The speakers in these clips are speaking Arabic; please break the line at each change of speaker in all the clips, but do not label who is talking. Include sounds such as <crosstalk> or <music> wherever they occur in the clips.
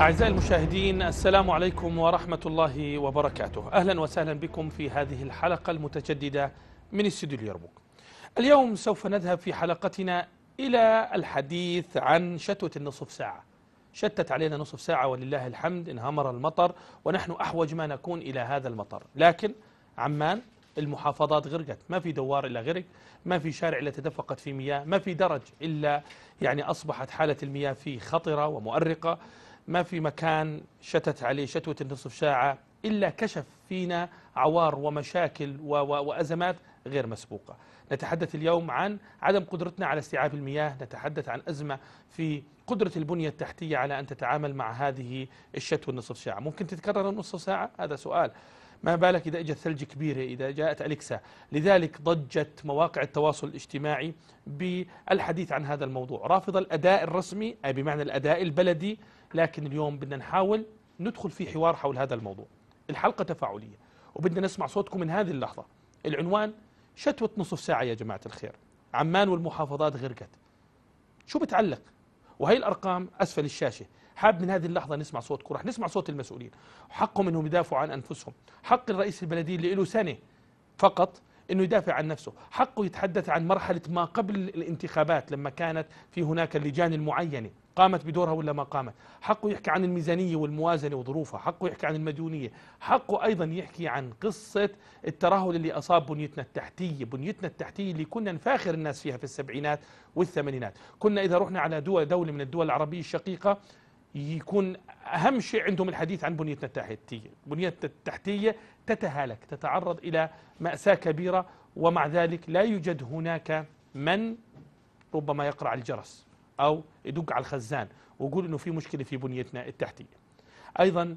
أعزائي المشاهدين السلام عليكم ورحمة الله وبركاته. أهلا وسهلا بكم في هذه الحلقة المتجددة من استوديو اليرموك اليوم سوف نذهب في حلقتنا إلى الحديث عن شتوة النصف ساعة. شتت علينا نصف ساعة ولله الحمد انهمر المطر ونحن أحوج ما نكون إلى هذا المطر. لكن عمان المحافظات غرقت. ما في دوار إلا غرق ما في شارع إلا تدفقت في مياه ما في درج إلا يعني أصبحت حالة المياه فيه خطرة ومؤرقة. ما في مكان شتت عليه شتوة النصف ساعة إلا كشف فينا عوار ومشاكل وأزمات غير مسبوقة. نتحدث اليوم عن عدم قدرتنا على استيعاب المياه نتحدث عن أزمة في قدرة البنية التحتية على أن تتعامل مع هذه الشتوى النصف ساعة. ممكن تتكرر النصف ساعة؟ هذا سؤال. ما بالك إذا إجت ثلج كبيرة إذا جاءت أليكسا؟ لذلك ضجت مواقع التواصل الاجتماعي بالحديث عن هذا الموضوع. رافض الأداء الرسمي أي بمعنى الأداء البلدي لكن اليوم بدنا نحاول ندخل في حوار حول هذا الموضوع. الحلقة تفاعلية وبدنا نسمع صوتكم من هذه اللحظة. العنوان شتوة نصف ساعة يا جماعة الخير. عمان والمحافظات غرقت. شو بتعلق؟ وهي الأرقام أسفل الشاشة. حاب من هذه اللحظة نسمع صوتكم. رح نسمع صوت المسؤولين. حقهم أنهم يدافعوا عن أنفسهم. حق الرئيس البلدي اللي له سنة فقط إنه يدافع عن نفسه. حقه يتحدث عن مرحلة ما قبل الانتخابات لما كانت في هناك اللجان المعينة. قامت بدورها ولا ما قامت؟ حقه يحكي عن الميزانية والموازنة وظروفها حقه يحكي عن المديونية حقه أيضا يحكي عن قصة الترهل اللي أصاب بنيتنا التحتية بنيتنا التحتية اللي كنا نفاخر الناس فيها في السبعينات والثمانينات. كنا إذا رحنا على دول دولة من الدول العربية الشقيقة يكون أهم شيء عندهم الحديث عن بنيتنا التحتية. بنيتنا التحتية تتهالك تتعرض إلى مأساة كبيرة ومع ذلك لا يوجد هناك من ربما يقرع الجرس. أو يدق على الخزان ويقول أنه في مشكلة في بنيتنا التحتية. أيضا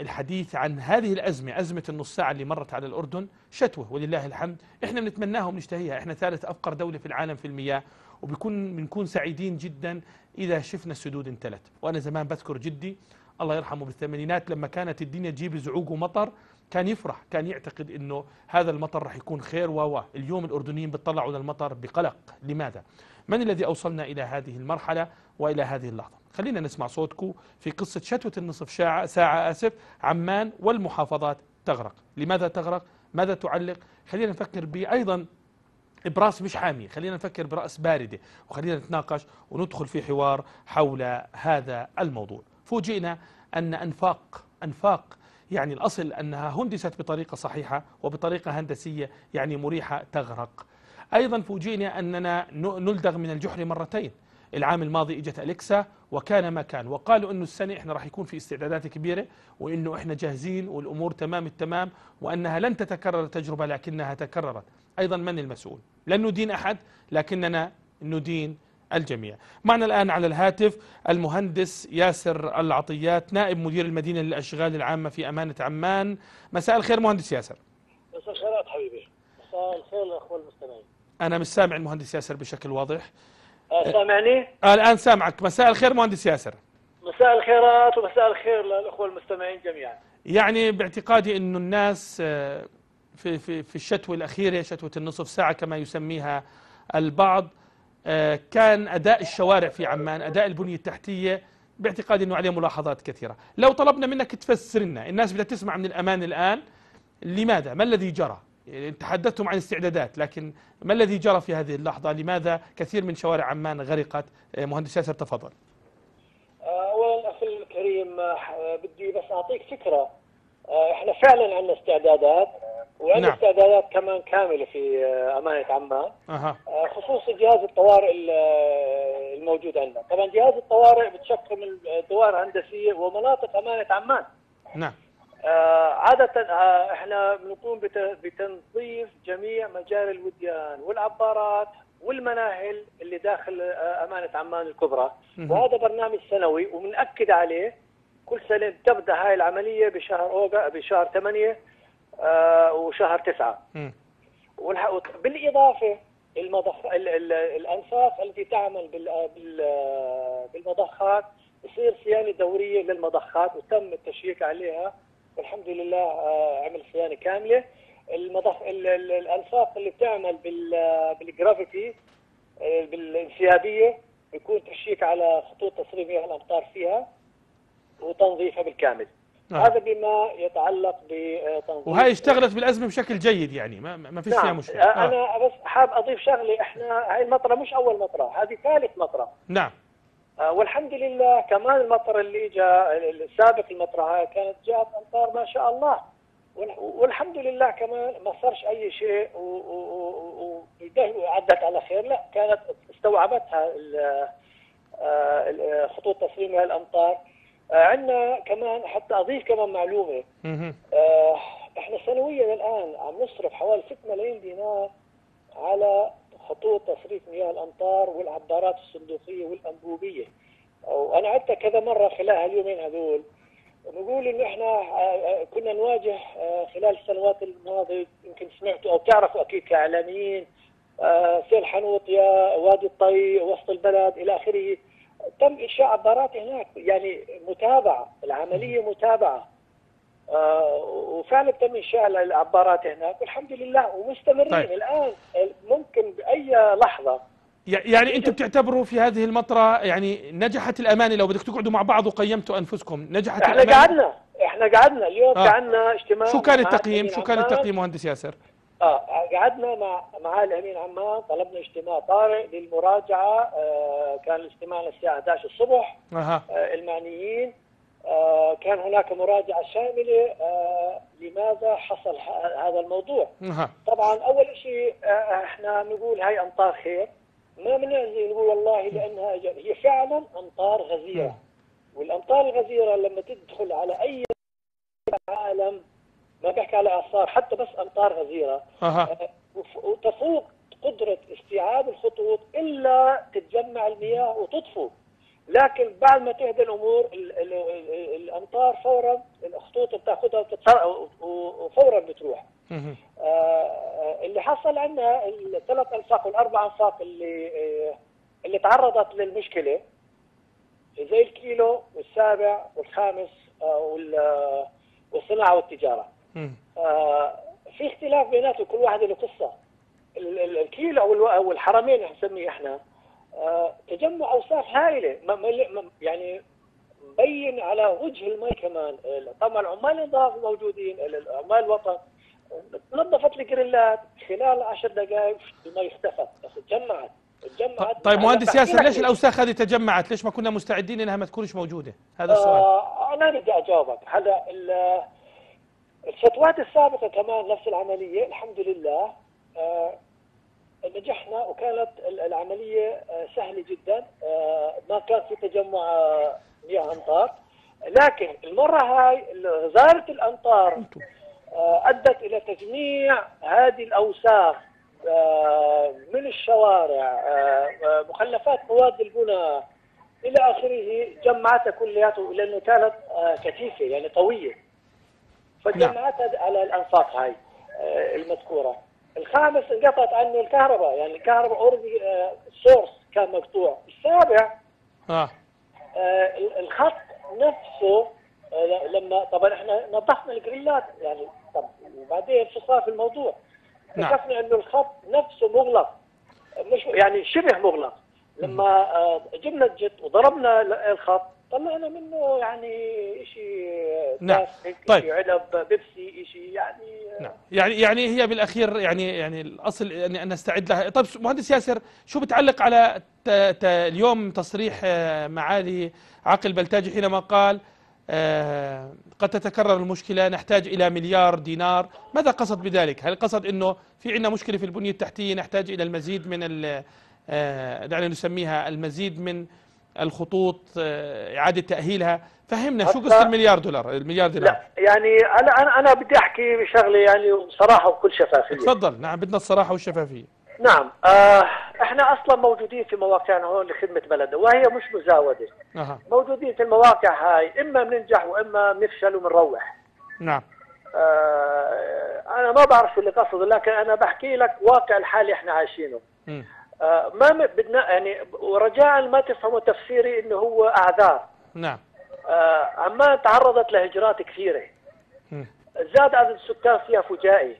الحديث عن هذه الأزمة أزمة النص ساعة اللي مرت على الأردن شتوة ولله الحمد. إحنا بنتمناها وبنشتهيها إحنا ثالث أفقر دولة في العالم في المياه وبكون بنكون سعيدين جدا إذا شفنا السدود انتلت. وأنا زمان بذكر جدي الله يرحمه بالثمانينات لما كانت الدنيا تجيب زعوق ومطر كان يفرح كان يعتقد إنه هذا المطر راح يكون خير و اليوم الأردنيين بيطلعوا للمطر بقلق. لماذا؟ من الذي أوصلنا إلى هذه المرحلة وإلى هذه اللحظة؟ خلينا نسمع صوتكم في قصة شتوة النصف ساعه ساعة آسف عمان والمحافظات تغرق. لماذا تغرق؟ ماذا تعلق؟ خلينا نفكر بايضا برأس مش حامية خلينا نفكر برأس باردة. وخلينا نتناقش وندخل في حوار حول هذا الموضوع. فوجئنا أن أنفاق أنفاق يعني الأصل أنها هندست بطريقة صحيحة وبطريقة هندسية يعني مريحة تغرق. أيضا فوجئنا أننا نلدغ من الجحر مرتين. العام الماضي إجت أليكسا وكان ما كان. وقالوا إنه السنة إحنا راح يكون في استعدادات كبيرة وإنه إحنا جاهزين والأمور تمام التمام وأنها لن تتكرر التجربة لكنها تكررت. أيضا من المسؤول؟ لن ندين أحد لكننا ندين الجميع. معنا الآن على الهاتف المهندس ياسر العطيات نائب مدير المدينة للأشغال العامة في أمانة عمان. مساء الخير مهندس ياسر.
مساء الخيرات حبيبي مساء الخير للأخوة المستمعين.
أنا مش سامع المهندس ياسر بشكل واضح.
آه سامعني؟
آه الآن سامعك. مساء الخير مهندس ياسر.
مساء الخيرات ومساء الخير للأخوة المستمعين جميعا.
يعني باعتقادي أنه الناس في, في, في الشتوى الأخيرة شتوة النصف ساعة كما يسميها البعض كان أداء الشوارع في عمان أداء البنية التحتية باعتقادي أنه عليه ملاحظات كثيرة. لو طلبنا منك تفسر لنا الناس بدها تسمع من الأمان الآن. لماذا؟ ما الذي جرى؟ تحدثتم عن استعدادات لكن ما الذي جرى في هذه اللحظة؟ لماذا كثير من شوارع عمان غرقت؟ مهندس ياسر تفضل.
أولا أخي الكريم بدي بس أعطيك فكرة. إحنا فعلا عندنا استعدادات وعندنا نعم. استعدادات كمان كاملة في أمانة عمان.
أه.
خصوصا جهاز الطوارئ الموجود عندنا. طبعا جهاز الطوارئ بتشكل من دوائر هندسية ومناطق أمانة عمان.
نعم.
آه عادة آه إحنا بنقوم بتنظيف جميع مجاري الوديان والعبارات والمناهل اللي داخل آه أمانة عمان الكبرى. وهذا برنامج سنوي وبنأكد عليه كل سنة تبدأ هاي العملية بشهر أوغا بشهر 8 آه وشهر 9 بالإضافة المضخ ال ال الأنفاق التي تعمل بال بال بالمضخات يصير صيانة دورية للمضخات وتم التشييك عليها. والحمد لله آه عمل صيانة كاملة المضخ ال ال الأنفاق اللي بتعمل بال بال gravity بالانسيابية يكون تشيك على خطوط تصريف مياه الأمطار فيها وتنظيفها بالكامل
آه.
هذا بما يتعلق بتنظيف
وهي اشتغلت بالأزمة بشكل جيد يعني ما ما فيش فيها
نعم
مشكلة
آه.
آه.
أنا بس حاب أضيف شغلة إحنا هاي المطرة مش أول مطرة هذه ثالث مطرة
نعم
آه، والحمد لله كمان المطر اللي اجى السابق المطره هاي كانت جاءت أمطار ما شاء الله. وال- والحمد لله كمان ما صارش أي شيء وعدت على خير. لا كانت استوعبتها آه، ال- خطوط تصميم هاي الأمطار. آه، عندنا كمان حتى أضيف كمان
معلومة.
آه، إحنا سنويا الآن عم نصرف حوالي 6 ملايين دينار على خطوط تصريف مياه الأمطار والعبارات الصندوقية والأنبوبية. وأنا عدت كذا مرة خلال هاليومين هذول. نقول إنه إحنا آه، آه، كنا نواجه آه، خلال السنوات الماضية يمكن سمعتوا أو تعرفوا أكيد كإعلاميين سيل حنوطيا وادي الطي وسط البلد إلى آخره. تم إنشاء عبارات هناك يعني متابعة العملية متابعة. وفعلا تم إنشاء العبارات هناك. والحمد لله ومستمرين.
طيب.
الآن ممكن بأي لحظة.
يع- يعني أنتم بتعتبروا في هذه المطرة يعني نجحت الأماني. لو بدك تقعدوا مع بعض وقيمتوا أنفسكم نجحت
إحنا
الأماني؟
قعدنا. إحنا قعدنا. اليوم
آه.
آه. قعدنا اجتماع
شو كان التقييم شو كان. التقييم مهندس ياسر؟
آه قعدنا مع مع الأمين عمان طلبنا اجتماع طارئ للمراجعة. آه كان الاجتماع الساعة 11 الصبح.
أها.
آه المعنيين. آه كان هناك مراجعة شاملة آه لماذا حصل هذا الموضوع.
أها
طبعا أول شيء آه، إحنا نقول هاي أمطار خير. ما بنعزي نقول والله إيجابية. هي فعلا أمطار غزيرة. والأمطار الغزيرة لما تدخل على أي عالم ما بحكي على اعصار حتى بس آه، وف- وتفوق قدرة استيعاب الخطوط إلا تتجمع المياه وتطفو. لكن بعد ما تهدى الأمور ال ال ال الأمطار فورا الخطوط بتاخذها وفورا بتروح. آه، اللي حصل عندنا الثلاث انفاق والأربع انفاق اللي آه، اللي تعرضت للمشكلة زي الكيلو والسابع والخامس آه، وال- آه، والصناعة
والتجارة.
آه، في اختلاف بيناتهم كل واحد له قصة ال- ال- الكيلو أو الحرمين نسميه إحنا تجمع اوساخ هائلة. يعني مبين على وجه المي كمان. طبعا العمال النظافه موجودين عمال الوطن. نظفت الجريلات خلال عشر دقائق المي اختفت بس تجمعت. تجمعت.
طيب
أنا
مهندس ياسر ليش الأوساخ هذه تجمعت؟ ليش ما كنا مستعدين إنها ما تكونش موجودة؟ هذا السؤال.
آه أنا بدي أجاوبك. هلا ال- الفتوات السابقة كمان نفس العملية الحمد لله. آه نجحنا وكانت ال- العملية آه سهلة جدا آه ما كان في تجمع آه، مياه امطار لكن المرة هاي وزاره الامطار أدت إلى تجميع هذه الأوساخ من الشوارع مخلفات مواد البناء إلى آخره جمعتها كلياته لأنه كانت كثيفة يعني قوية. فجمعتها على الأنفاق هاي المذكورة. الخامس انقطعت عنه الكهرباء يعني الكهرباء اوريدي سورس كان مقطوع السابع
آه
آه، الخط نفسه آه، لما طبعا إحنا نظفنا الجريلات يعني طب وبعدين شو صار في الموضوع؟
نعم.
اكتشفنا إنه الخط نفسه مغلق مش يعني شبه مغلق لما آه، جبنا الجت وضربنا الخط طلعنا منه يعني شيء
نعم. طيب.
شيء علب بيبسي شيء يعني
نعم يعني يعني هي بالأخير يعني يعني الأصل يعني أن نستعد لها طيب مهندس ياسر شو بتعلق على ت ت اليوم تصريح آه، معالي عاقل بلتاجي حينما قال آه، قد تتكرر المشكلة نحتاج إلى مليار دينار ماذا قصد بذلك هل قصد إنه في عندنا مشكلة في البنية التحتية نحتاج إلى المزيد من ال- آه، دعنا نسميها المزيد من الخطوط آه، إعادة تأهيلها. فهمنا شو قصة المليار دولار المليار دينار.
لا يعني أنا أنا بدي أحكي بشغله يعني بصراحه وبكل شفافية.
تفضل. نعم بدنا الصراحة والشفافية.
نعم آه إحنا أصلا موجودين في مواقعنا هون لخدمة بلدنا وهي مش مزاودة.
أها.
موجودين في المواقع هاي إما بننجح وإما بنفشل وبنروح.
نعم.
آه أنا ما بعرف شو اللي قصده لكن أنا بحكي لك واقع الحالي إحنا عايشينه.
مم.
آه ما بدنا يعني ورجاء ما تفهموا تفسيري إنه هو أعذار.
نعم.
آه عمان تعرضت لهجرات
كثيرة.
زاد عدد السكان فيها فجائي.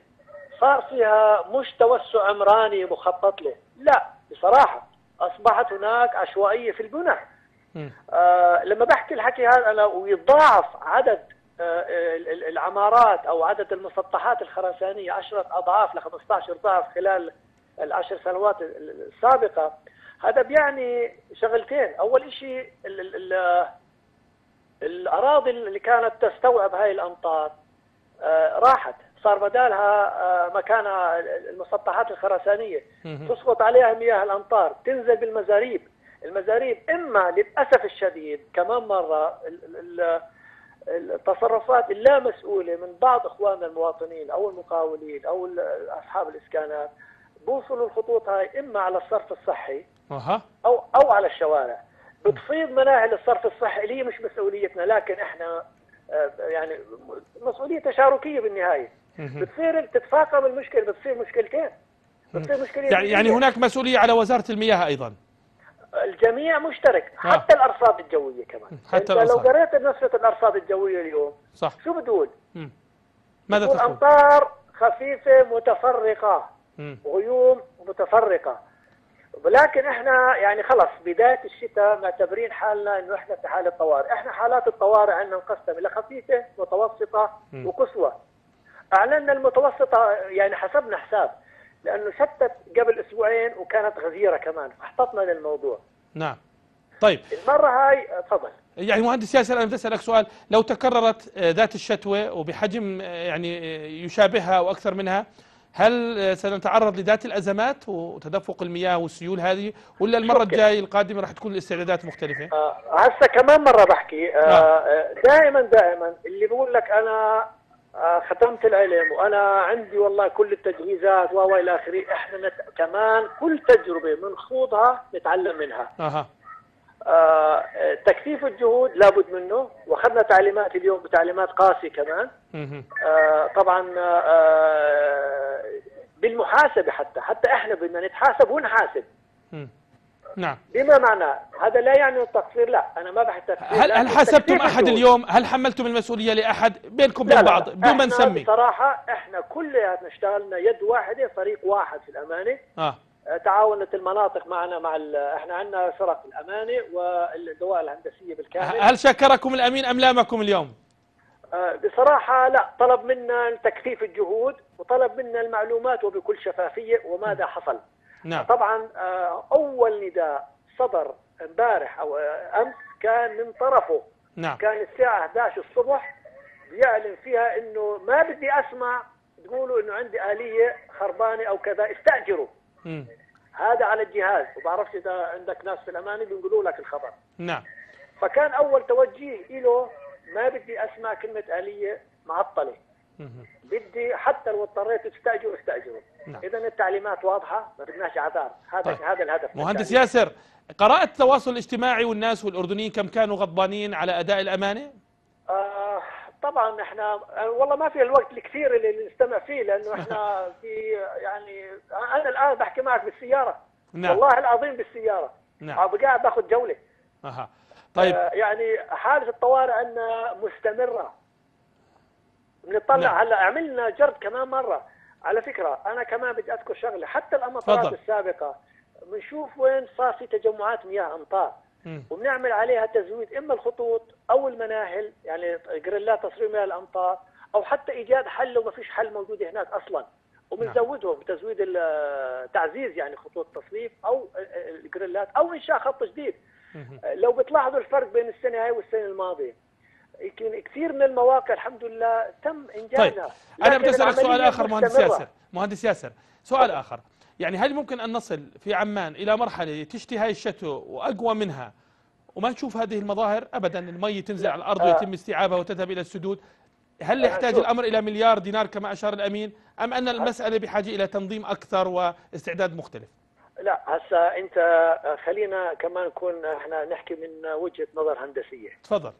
صار فيها مش توسع عمراني مخطط له. لا بصراحة. أصبحت هناك عشوائية في البنى. آه لما بحكي الحكي هذا أنا ويتضاعف عدد آه ال- ال- العمارات أو عدد المسطحات الخرسانية. 10 أضعاف ل 15 ضعف خلال العشر سنوات ال- ال- السابقة. هذا بيعني شغلتين. أول شيء ال- ال- ال- الأراضي اللي كانت تستوعب هاي الأمطار آه راحت. صار بدالها آه مكانها المسطحات الخرسانية.
مهم.
تسقط عليها مياه الأمطار تنزل بالمزاريب. المزاريب إما للأسف الشديد كمان ال- التصرفات اللامسؤولة من بعض إخواننا المواطنين أو المقاولين أو ال- أصحاب الإسكانات بوصلوا الخطوط هاي إما على الصرف الصحي
أها
أو أو على الشوارع بتفيض مناهل الصرف الصحي اللي هي مش مسؤوليتنا لكن إحنا آه، يعني مسؤولية تشاركية
بالنهاية.
بتصير تتفاقم المشكلة بتصير مشكلتين بتصير مشكلة
يعني يعني. هناك مسؤولية على وزارة المياه أيضا
الجميع مشترك
آه.
حتى الأرصاد الجوية كمان
حتى
أنت لو. قريت نسبه الأرصاد الجوية اليوم
صح
شو بتقول؟
ماذا تقول؟
أمطار خفيفة
متفرقة
غيوم متفرقة. ولكن إحنا يعني خلص بداية الشتاء معتبرين حالنا إنه إحنا في حالة طوارئ، إحنا حالات الطوارئ عندنا مقسمه إلى خفيفة
متوسطة.
وقصوى. أعلنا المتوسطة يعني حسبنا حساب لأنه شتت قبل أسبوعين وكانت غزيرة كمان. فاحتطنا للموضوع.
نعم. طيب.
المرة هاي تفضل.
يعني مهندس ياسر أنا بدي أسألك سؤال. لو تكررت آه، ذات الشتوى وبحجم آه، يعني آه، يشابهها أو أكثر منها هل آه، سنتعرض لذات الأزمات وتدفق المياه والسيول هذه ولا المرة
شكراً.
الجاية القادمة راح تكون الاستعدادات مختلفة؟
آه، هسه كمان مرة بحكي آه، آه، دائما دائما اللي بقول لك أنا آه، ختمت العلم وأنا عندي والله كل التجهيزات و إلى آخره إحنا نت... كمان كل تجربة بنخوضها نتعلم منها آه، تكثيف الجهود لابد منه وأخذنا تعليمات اليوم بتعليمات قاسية كمان. آه، طبعا آه، بالمحاسبة حتى حتى إحنا بدنا نتحاسب ونحاسب.
نعم
بما معناه هذا لا يعني التقصير لا أنا ما بحث تقصير
هل هل
تكثيف
أحد
الجهود.
اليوم هل حملتم المسؤولية لأحد بينكم وبين بعض. بدون ما نسمي
بصراحة إحنا كلياتنا اشتغلنا يد واحدة فريق واحد في الأمانة
آه
آه، تعاونت المناطق معنا مع إحنا عندنا فرق الامانه والدوائر الهندسية بالكامل.
هل شكركم الأمين أم لامكم اليوم؟
آه، بصراحة لا طلب منا تكثيف الجهود وطلب منا المعلومات وبكل شفافية وماذا حصل.
نعم.
طبعا آه، أول نداء صدر امبارح أو آه، أمس كان من طرفه.
نعم.
كان الساعة 11 الصبح بيعلن فيها إنه ما بدي أسمع تقولوا إنه عندي آلية خربانة أو كذا استأجروا.
مم.
هذا على الجهاز وبعرفش إذا عندك ناس في الأمانة بينقلوا لك الخبر
نعم
فكان أول توجيه له ما بدي أسمع كلمة آلية معطلة
مهم.
بدي حتى لو اضطريت تستأجروا استأجروا
نعم.
اذا التعليمات واضحة ما بدناش عذاب هذا
طيب.
هذا الهدف
مهندس. ياسر قرأت التواصل الاجتماعي والناس والأردنيين كم كانوا غضبانين على أداء الأمانة؟
آه طبعا إحنا والله ما في الوقت الكثير اللي نستمع فيه لأنه إحنا <laughs> في يعني أنا الآن بحكي معك بالسيارة.
نعم.
والله العظيم بالسيارة.
نعم.
عم قاعد بأخذ جولة.
أها. طيب.
آه يعني حالة الطوارئ عندنا مستمرة. بنطلع
نعم.
هلأ عملنا جرد كمان مرة. على فكرة أنا كمان بدي أذكر شغلة. حتى الامطارات. السابقة بنشوف وين صار في تجمعات مياه
أمطار.
وبنعمل عليها تزويد إما الخطوط أو المناهل يعني جريلات تصريف مياه الأمطار أو حتى إيجاد حل لو ما فيش حل موجود هناك أصلا. وبنزودهم بتزويد التعزيز يعني خطوط تصريف أو الجريلات أو إنشاء خط جديد.
مهم.
لو بتلاحظوا الفرق بين السنة هاي والسنة الماضية. يمكن كثير من المواقع الحمد لله تم إنجازها.
أنا
لكن
بدي أسألك سؤال آخر مهندس. ياسر. مهندس ياسر سؤال آخر. يعني هل ممكن أن نصل في عمان إلى مرحلة تشتي هاي الشتوى وأقوى منها وما نشوف هذه المظاهر أبدا المي تنزل. على الأرض
آه.
ويتم استيعابها وتذهب إلى السدود هل يحتاج
شوف.
الأمر إلى مليار دينار كما أشار الأمين أم أن المسألة بحاجة إلى تنظيم أكثر واستعداد مختلف
لا هسا أنت خلينا كمان نكون إحنا نحكي من وجهة نظر هندسية
تفضل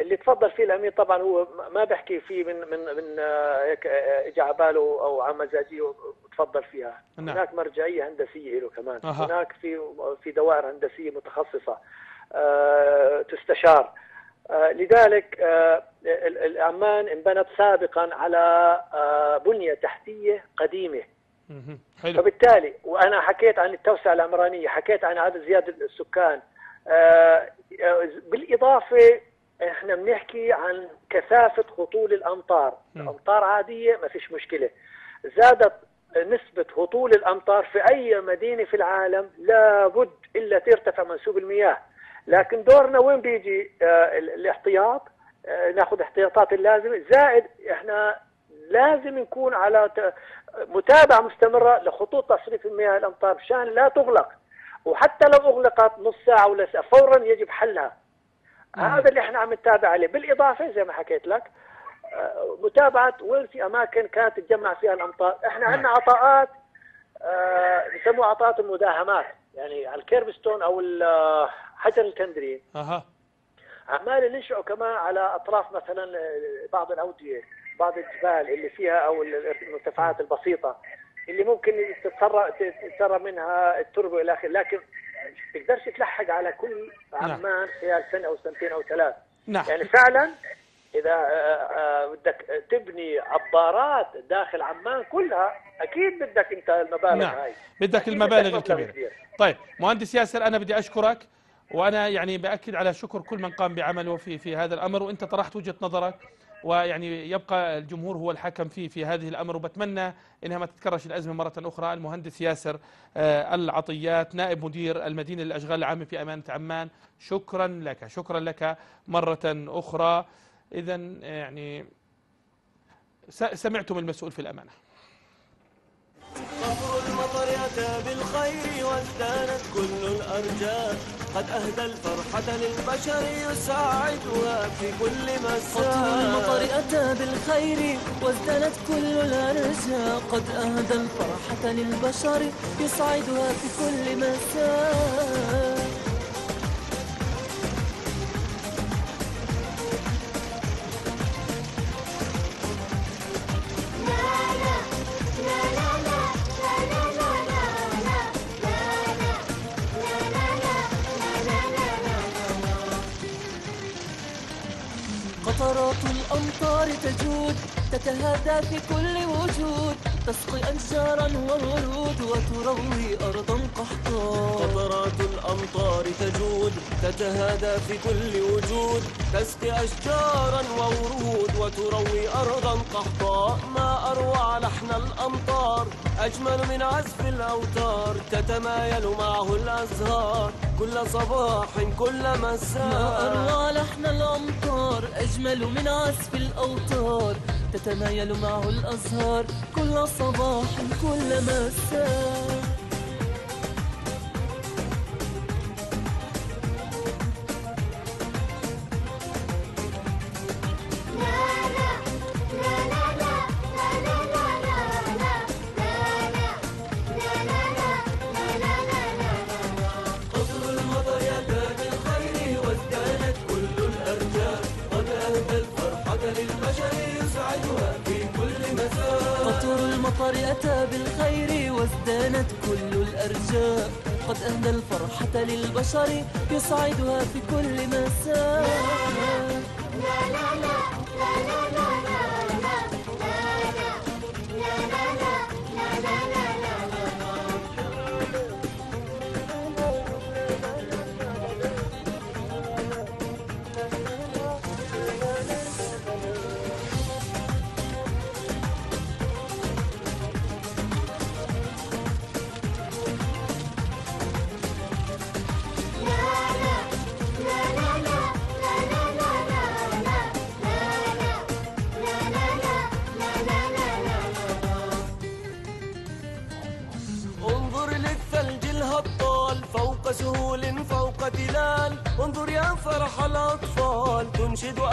اللي تفضل فيه الامين طبعا هو ما بحكي فيه من من من آه، هيك آه، اجى على باله أو على مزاجيه وتفضل فيها
نعم.
هناك مرجعية هندسية له كمان
أها.
هناك في في دوائر هندسية متخصصة آه، تستشار آه، لذلك آه، عمان انبنت سابقا على آه، بنية تحتية
قديمة. حلو
فبالتالي وأنا حكيت عن التوسعة العمرانيه حكيت عن عدد زيادة السكان آه، بالإضافة إحنا بنحكي عن كثافة هطول الأمطار،
مم.
امطار عادية ما فيش مشكلة. زادت نسبة هطول الأمطار في أي مدينة في العالم لابد إلا ترتفع منسوب المياه، لكن دورنا وين بيجي؟ آه، ال- الاحتياط. آه، ناخذ احتياطات اللازمة. زائد إحنا لازم نكون على متابعة مستمرة لخطوط تصريف المياه الأمطار مشان لا تغلق. وحتى لو أغلقت نص ساعة ولا ساعة فورا يجب حلها. هذا اللي إحنا عم نتابع عليه. بالإضافة زي ما حكيت لك آه، متابعة وين في أماكن كانت تتجمع فيها الأمطار. إحنا عندنا عطاءات آه، بسموها عطاءات المداهمات. يعني على الكيربستون أو آه، حجر الكندرين.
أها.
عمال ننشئه كمان على أطراف مثلا آه، بعض الأودية بعض الجبال اللي فيها أو المرتفعات البسيطة اللي ممكن تتسرب منها التربة إلى آخره. لكن تقدرش تلحق على كل. عمان خلال سنه أو سنتين أو ثلاث
نعم
يعني فعلا إذا آه، آه، بدك تبني عبارات داخل عمان كلها أكيد بدك أنت المبالغ
نعم.
هاي
بدك المبالغ
كبير.
طيب مهندس ياسر أنا بدي أشكرك وأنا يعني بأكد على شكر كل من قام بعمله في في هذا الأمر وأنت طرحت وجهة نظرك ويعني يبقى الجمهور هو الحكم في في هذه الأمر. وبتمنى إنها ما تتكررش الأزمة مرة أخرى. المهندس ياسر آه، العطيات نائب مدير المدينة للأشغال العامة في أمانة عمان. شكرا لك. شكرا لك مرة أخرى. إذا يعني سمعتم المسؤول في
المطر أتى بالخير وازدانت كل الأرجاء. قد أهدى الفرحة للبشر يساعدها في كل مساء.
قطر المطر أتى بالخير وازدنت كل الأرجاء. قد أهدى الفرحة للبشر يسعدها في كل مساء. قطرات الأمطار تجود تتهادى في كل وجود. تسقي أشجارا وورود وتروي أرضا قحطا.
قطرات الأمطار تجود تتهادى في كل وجود. تسقي أشجارا وورود وتروي أرضا قحطاء ما أروع لحن الأمطار أجمل من عزف الأوتار. تتمايل معه الأزهار كل صباح كل
ما
مساء
أروع لحن الأمطار أجمل من عزف الأوتار. تتمايل معه الأزهار كل صباح كل مساء.
قد أهدى الفرحة للبشر يسعدها في كل مساء. انظر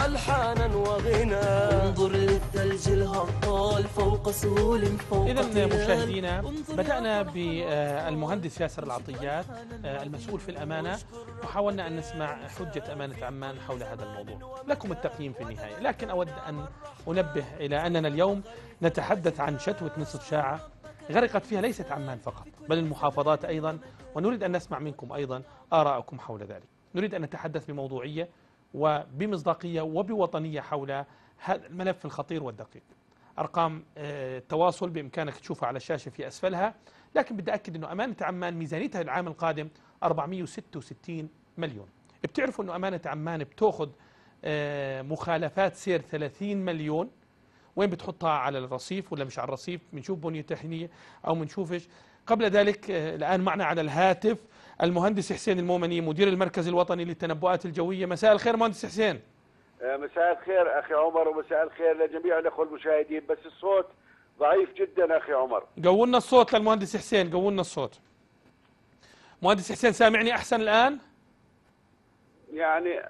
ألحانا وغنى.
انظر للثلج الهطال فوق سهول فوق
إذا. مشاهدينا بدأنا بالمهندس ياسر العطيات آه، المسؤول في الأمانة. وحاولنا أن نسمع حجة أمانة عمان حول هذا الموضوع. لكم التقييم في النهاية. لكن أود أن أنبه إلى أننا اليوم نتحدث عن شتوة نصف ساعة غرقت فيها ليست عمان فقط بل المحافظات أيضا. ونريد أن نسمع منكم أيضا آراءكم حول ذلك. نريد أن نتحدث بموضوعية وبمصداقية وبوطنية حول هذا الملف الخطير والدقيق. أرقام آه، التواصل بإمكانك تشوفها على الشاشة في أسفلها. لكن بدي أكد إنه أمانة عمان ميزانيتها العام القادم 466 مليون. بتعرفوا إنه أمانة عمان بتأخذ آه، مخالفات سير 30 مليون. وين بتحطها؟ على الرصيف ولا مش على الرصيف؟ بنشوف بنية تحتيه أو بنشوفش قبل ذلك آه، الآن معنا على الهاتف المهندس حسين المومني مدير المركز الوطني للتنبؤات الجوية. مساء الخير مهندس حسين.
آه، مساء الخير أخي عمر ومساء الخير لجميع الأخوة المشاهدين. بس الصوت ضعيف جدا أخي عمر.
قولنا الصوت للمهندس حسين قولنا الصوت. مهندس حسين سامعني أحسن الآن؟
يعني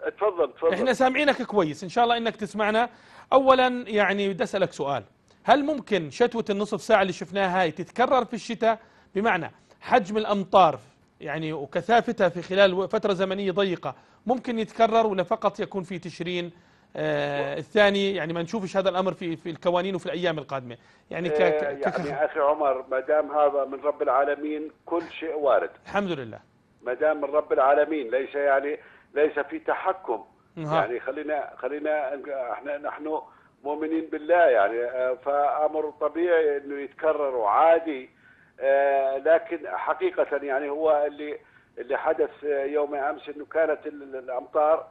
اتفضل تفضل.
إحنا سامعينك كويس إن شاء الله إنك تسمعنا. اولا يعني بدي أسألك سؤال. هل ممكن شتوة النصف ساعة اللي شفناها هاي تتكرر في الشتاء؟ بمعنى حجم الأمطار يعني وكثافتها في خلال فترة زمنية ضيقة ممكن يتكرر ولا فقط يكون في تشرين؟ آه الثاني يعني ما نشوفش هذا الأمر في في القوانين وفي الأيام القادمة. يعني ك
آه، يعني أخي عمر ما دام هذا من رب العالمين كل شيء وارد.
الحمد لله.
ما دام من رب العالمين ليس يعني ليس في تحكم.
ها.
يعني خلينا خلينا إحنا نحن مؤمنين بالله يعني. آه، فأمر طبيعي إنه يتكرر وعادي. لكن حقيقة يعني هو اللي اللي حدث آه، يوم أمس إنه كانت ال- ال- الأمطار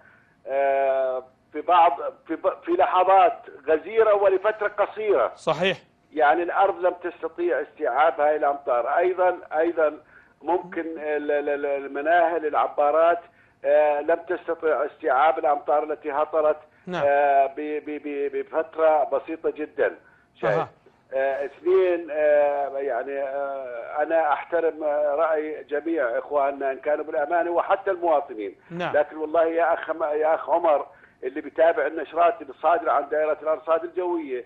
آه، في بعض في في لحظات غزيرة ولفترة قصيرة
صحيح
يعني الأرض لم تستطيع استيعاب هاي الأمطار أيضا أيضا ممكن ال- ال- ال- المناهل العبارات آه، لم تستطيع استيعاب الأمطار التي هطلت
نعم.
آه، ب- ب- ب- بفترة بسيطة جدا. آه، اثنين آه، يعني آه، أنا أحترم آه، رأي جميع إخواننا إن كانوا بالأمانة وحتى المواطنين
نعم.
لكن والله يا أخ يا أخ عمر اللي بيتابع النشرات الصادره عن دائرة الأرصاد الجوية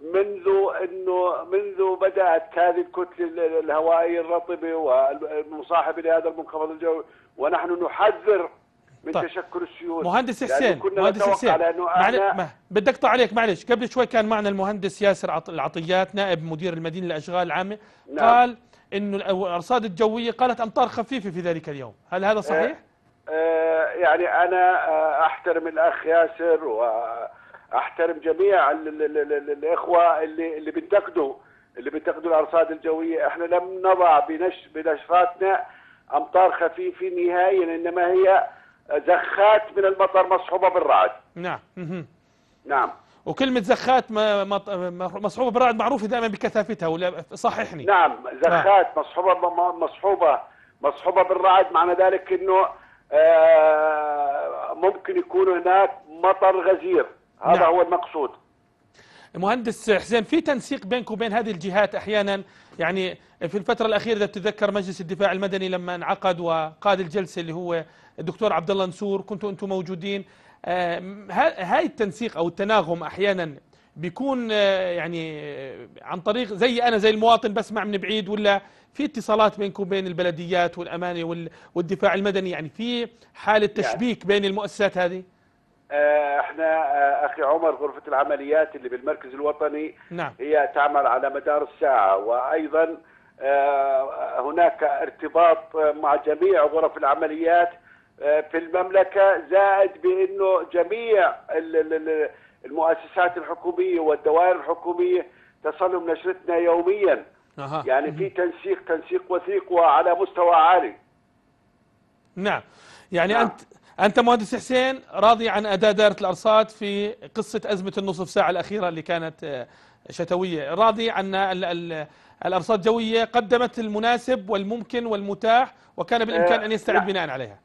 منذ إنه منذ بدأت هذه الكتلة الهوائية الرطبة والمصاحبه لهذا المنخفض الجوي ونحن نحذر من
طيب.
تشكل السيول
مهندس حسين مهندس حسين. معل... ما... بدي أقطع عليك معلش. قبل شوي كان معنا المهندس ياسر عط... العطيات نائب مدير المدينة للاشغال العامه
نعم.
قال إنه الأرصاد الجوية قالت أمطار خفيفة في ذلك اليوم. هل هذا صحيح؟
آه، يعني أنا آه، أحترم الأخ ياسر وأحترم جميع ال- ال- ال- ال- الإخوة اللي اللي بينتقدوا اللي بينتقدوا الأرصاد الجوية. إحنا لم نضع بنش بنشراتنا أمطار خفيفة نهائيا إنما هي زخات من المطر مصحوبة بالرعد
نعم.
نعم
وكلمه زخات. مصحوبة بالرعد معروفة دائما بكثافتها ولا صححني
نعم زخات مصحوبة م- مصحوبه مصحوبة بالرعد معنى ذلك إنه آه، ممكن يكون هناك مطر غزير هذا
نعم.
هو المقصود
مهندس حسين في تنسيق بينك وبين هذه الجهات أحيانا؟ يعني في الفترة الأخيرة إذا بتتذكر مجلس الدفاع المدني لما انعقد وقاد الجلسة اللي هو الدكتور عبد الله نسور كنتوا أنتم موجودين. آه، ها- هاي التنسيق أو التناغم أحيانا بيكون آه، يعني عن طريق زي أنا زي المواطن بسمع من بعيد ولا في اتصالات بينكم وبين البلديات والأمانة وال- والدفاع المدني؟ يعني في حالة تشبيك بين المؤسسات هذه؟
إحنا آه، أخي عمر غرفة العمليات اللي بالمركز الوطني
نعم.
هي تعمل على مدار الساعة. وأيضا آه، هناك ارتباط آه، مع جميع غرف العمليات آه، في المملكة زائد بأنه جميع ال- ال- ال- المؤسسات الحكومية والدوائر الحكومية تصلهم نشرتنا يوميا.
أها.
يعني في تنسيق تنسيق وثيق وعلى مستوى عالي.
نعم. يعني
نعم.
أنت أنت مهندس حسين راضي عن أداء دائرة الأرصاد في قصة أزمة النصف ساعة الأخيرة اللي كانت آه، شتوية. راضي عن ال- ال- الأرصاد الجويه قدمت المناسب والممكن والمتاح وكان بالإمكان
آه،
أن يستعد
نعم.
بناء عليها.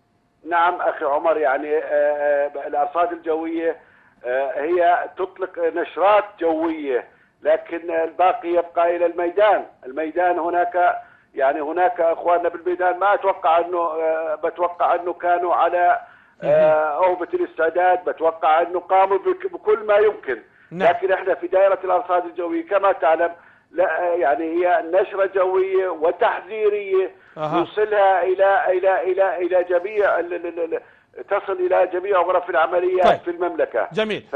نعم أخي عمر يعني آه، الأرصاد الجوية آه، هي تطلق نشرات جوية لكن الباقي يبقى إلى الميدان، الميدان هناك يعني هناك أخواننا بالميدان ما أتوقع أنه بتوقع أنه كانوا على اوبه الاستعداد، بتوقع انه قاموا بك- بكل ما يمكن،
نعم.
لكن إحنا في دائرة الأرصاد الجوية كما تعلم لا آه، يعني هي نشرة جوية وتحذيرية
أها.
نوصلها إلى إلى إلى إلى جميع تصل إلى جميع غرف العمليات
طيب.
في المملكة
جميل
ف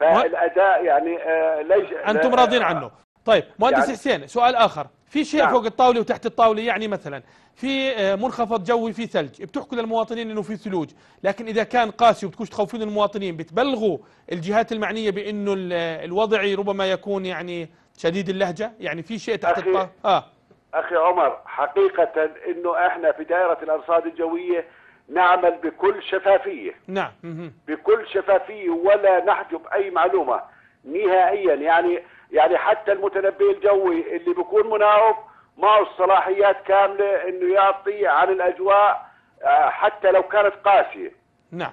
فالاداء يعني آه، ليس
أنتم راضين عنه طيب مهندس
يعني-
حسين سؤال آخر في شيء
نعم.
فوق الطاولة وتحت الطاولة يعني مثلا في آه، منخفض جوي في ثلج. بتحكوا للمواطنين إنه في ثلوج. لكن إذا كان قاسي وبتكونش تخوفون المواطنين بتبلغوا الجهات المعنية بإنه ال- الوضع ربما يكون يعني شديد اللهجة؟ يعني في شيء تحت
أخي،
الطاوله آه.
أخي عمر حقيقة إنه إحنا في دائرة الأرصاد الجوية نعمل بكل شفافية.
نعم.
بكل شفافية ولا نحجب أي معلومة نهائيا. يعني يعني حتى المتنبي الجوي اللي بيكون مناوب معه الصلاحيات كاملة إنه يعطي عن الأجواء آه، حتى لو كانت قاسية.
نعم.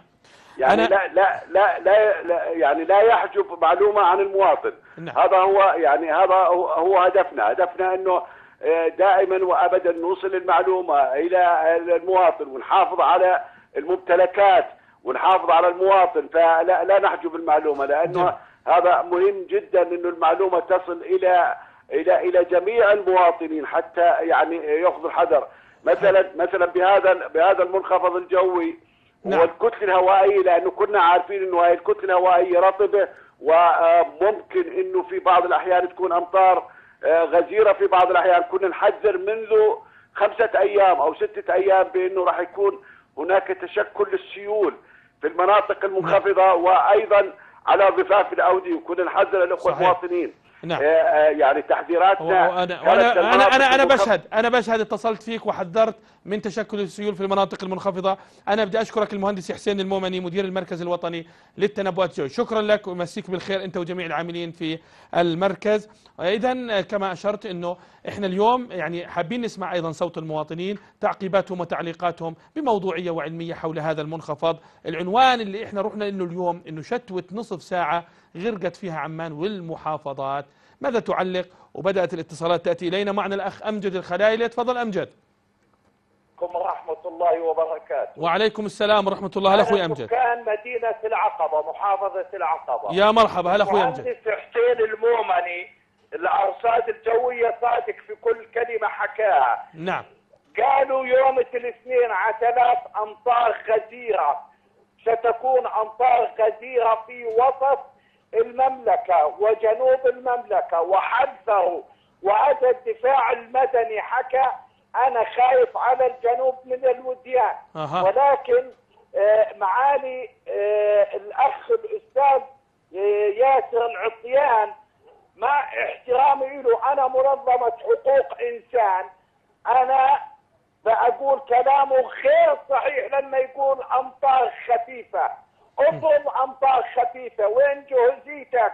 يعني
أنا-
لا, لا لا لا لا يعني لا يحجب معلومة عن المواطن.
نعم.
هذا هو يعني هذا هو هدفنا. هدفنا إنه آه، دائما وابدا نوصل المعلومة إلى المواطن ونحافظ على الممتلكات ونحافظ على المواطن. فلا لا نحجب المعلومة لأنه
نعم.
هذا مهم جدا إنه المعلومة تصل إلى إلى إلى جميع المواطنين حتى يعني يأخذوا الحذر. مثلا مثلا بهذا بهذا المنخفض الجوي
نعم.
والكتله الهوائيه لأنه كنا عارفين إنه هاي الكتله الهوائيه رطبة وممكن إنه في بعض الأحيان تكون أمطار آه، غزيرة في بعض الأحيان. كنا نحذر منذ خمسة أيام أو ستة أيام بإنه راح يكون هناك تشكل للسيول في المناطق المنخفضة وأيضا على ضفاف الأودية. وكنا نحذر
الأخوة.
المواطنين.
نعم.
آه، آه، يعني تحذيراتنا
أنا
المناطق
أنا, أنا
المنخفضة.
بشهد أنا بشهد اتصلت فيك وحذرت من تشكل السيول في المناطق المنخفضة أنا بدي أشكرك المهندس حسين المؤمني مدير المركز الوطني للتنبؤات الجوية شكرا لك ومسيك بالخير أنت وجميع العاملين في المركز اذا كما أشرت إنه إحنا اليوم يعني حابين نسمع أيضا صوت المواطنين تعقيباتهم وتعليقاتهم بموضوعية وعلمية حول هذا المنخفض. العنوان اللي إحنا رحنا إنه اليوم إنه شتوه نصف ساعة غرقت فيها عمان والمحافظات. ماذا تعلق؟ وبدأت الاتصالات تأتي إلينا. معنا الأخ أمجد الخلايلي. تفضل أمجد.
عليكم ورحمة الله وبركاته.
وعليكم السلام ورحمة الله. هلا أخوي أمجد.
سكان مدينة العقبة محافظة العقبة.
يا مرحبا. هلا أخوي أمجد.
حسين المؤمني الأرصاد الجوية صادق في كل كلمة حكاها.
نعم.
قالوا يوم الاثنين عتلات أمطار غزيرة. ستكون أمطار غزيرة في وسط المملكة وجنوب المملكة وحذروا وهذا الدفاع المدني حكى أنا خايف على الجنوب من الوديان.
أها.
ولكن معالي آه، الأخ الأستاذ آه، ياسر العطيان مع احترامي له أنا منظمة حقوق إنسان. أنا بقول كلامه غير صحيح لما يقول أمطار خفيفة. اطلب أمطار خفيفة. وين جهزيتك؟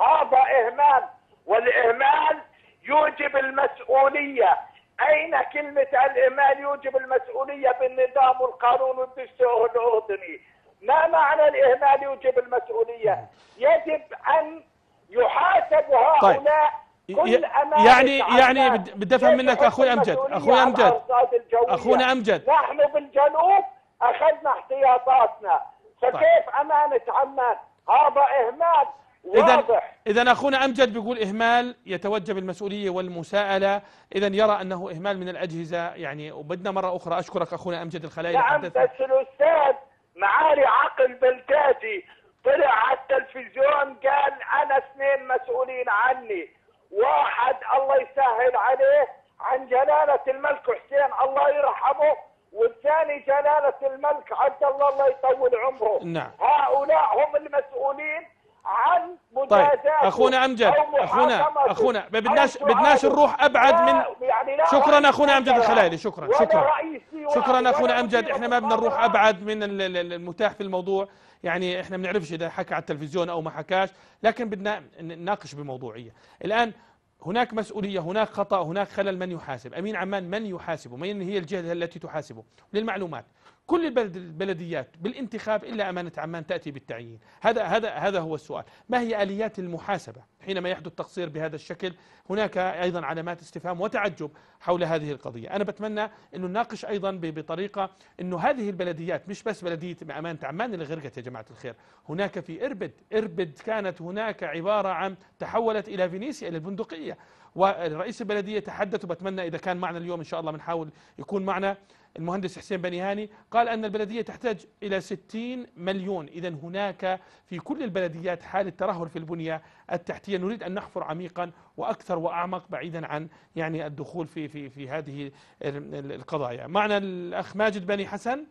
هذا إهمال. والإهمال يوجب المسؤولية. أين كلمة الإهمال يوجب المسؤولية بالنظام والقانون والدستور الأردني ما معنى الإهمال يوجب المسؤولية؟ يجب أن يحاسب هؤلاء كل
ي-
أمانة
يعني. يعني بدي
أفهم
منك
حكم
أخوي أمجد.
المسؤولية
أخوي
على أمجد.
أخونا أمجد.
نحن بالجنوب أخذنا احتياطاتنا. فكيف أمانة عمان؟ هذا إهمال
اذا
واضح.
اذا أخونا أمجد بيقول إهمال يتوجب المسؤوليه والمساءلة. اذا يرى أنه إهمال من الأجهزة. يعني وبدنا مرة أخرى أشكرك أخونا أمجد الخلايلي
نعم. بس الأستاذ معالي عقل بلتاتي طلع على التلفزيون قال أنا اثنين مسؤولين عني واحد الله يسهل عليه عن جلالة الملك حسين الله يرحمه والثاني جلالة الملك عبد الله الله يطول عمره.
نعم.
هؤلاء هم المسؤولين عن
طيب
أخونا
أمجد
أخونا
أخونا
أو
بدناش. بدناش نروح
أبعد
من
يعني
شكرا أخونا أمجد
وزراء
الخلايلي شكرا شكرا. شكرا أخونا
أمجد
إحنا ما بدنا نروح. أبعد من ال- ال- المتاح في الموضوع. يعني إحنا ما بنعرفش إذا حكى على التلفزيون أو ما حكاش لكن بدنا نناقش بموضوعية. الآن هناك مسؤولية هناك خطأ هناك خلل من يحاسب؟ أمين عمان من يحاسبه من هي الجهة التي تحاسبه؟ للمعلومات. كل البلد البلديات بالانتخاب إلا أمانة عمان تأتي بالتعيين. هذا هذا هذا هو السؤال. ما هي آليات المحاسبة؟ حينما يحدث تقصير بهذا الشكل هناك أيضا علامات استفهام وتعجب حول هذه القضية. أنا بتمنى أنه نناقش أيضا بطريقة أنه هذه البلديات مش بس بلدية أمانة عمان اللي غرقت يا جماعة الخير. هناك في إربد إربد كانت هناك عبارة عن تحولت إلى فينيسيا إلى البندقية. ورئيس البلدية تحدث وبتمنى إذا كان معنا اليوم إن شاء الله بنحاول يكون معنا. المهندس حسين بني هاني قال أن البلدية تحتاج إلى 60 مليون. إذا هناك في كل البلديات حالة ترهل في البنية التحتية. نريد أن نحفر عميقا وأكثر وأعمق بعيدا عن يعني الدخول في في في هذه ال- ال- القضايا. معنا الأخ ماجد بني حسن.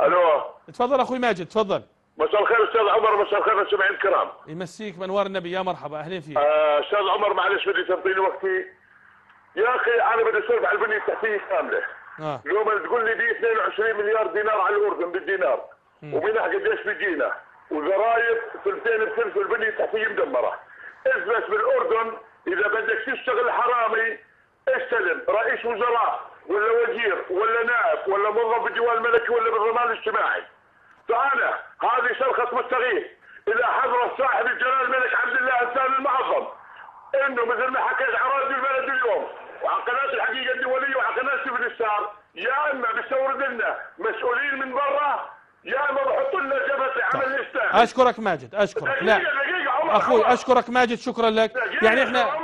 ألو.
تفضل أخوي ماجد تفضل.
مساء الخير أستاذ عمر مساء الخير المستمعين الكرام.
يمسيك بأنوار النبي. يا مرحبا أهلين فيك.
آه، أستاذ عمر معلش بدي تعطيني وقتي. يا أخي أنا بدي أسولف على البنية التحتية كاملة.
آه.
اليوم تقول لي دي 22 مليار دينار على الأردن بالدينار ومنها قديش بيجينا؟ وضرائب ثلثين بثلث والبنيه التحتيه مدمرة. اثبت بالأردن إذا بدك تشتغل حرامي استلم. رئيس وزراء ولا وزير ولا نائب ولا موظف بالديوان الملكي ولا بالضمان الاجتماعي. فانا هذه صرخة مستغيث. إذا حضر صاحب الجلالة الملك عبد الله الثاني المعظم إنه مثل ما حكيت على راديو البلد اليوم. وعلى قناه الحقيقة الدوليه وعلى قناه سيفن ستار يا إما بيستورد لنا مسؤولين من برا يا إما بحطوا لنا جبهة لعمل الإسلام.
أشكرك ماجد أشكرك. لا.
عمر
أخوي
عمر.
أشكرك ماجد شكرا لك. يعني إحنا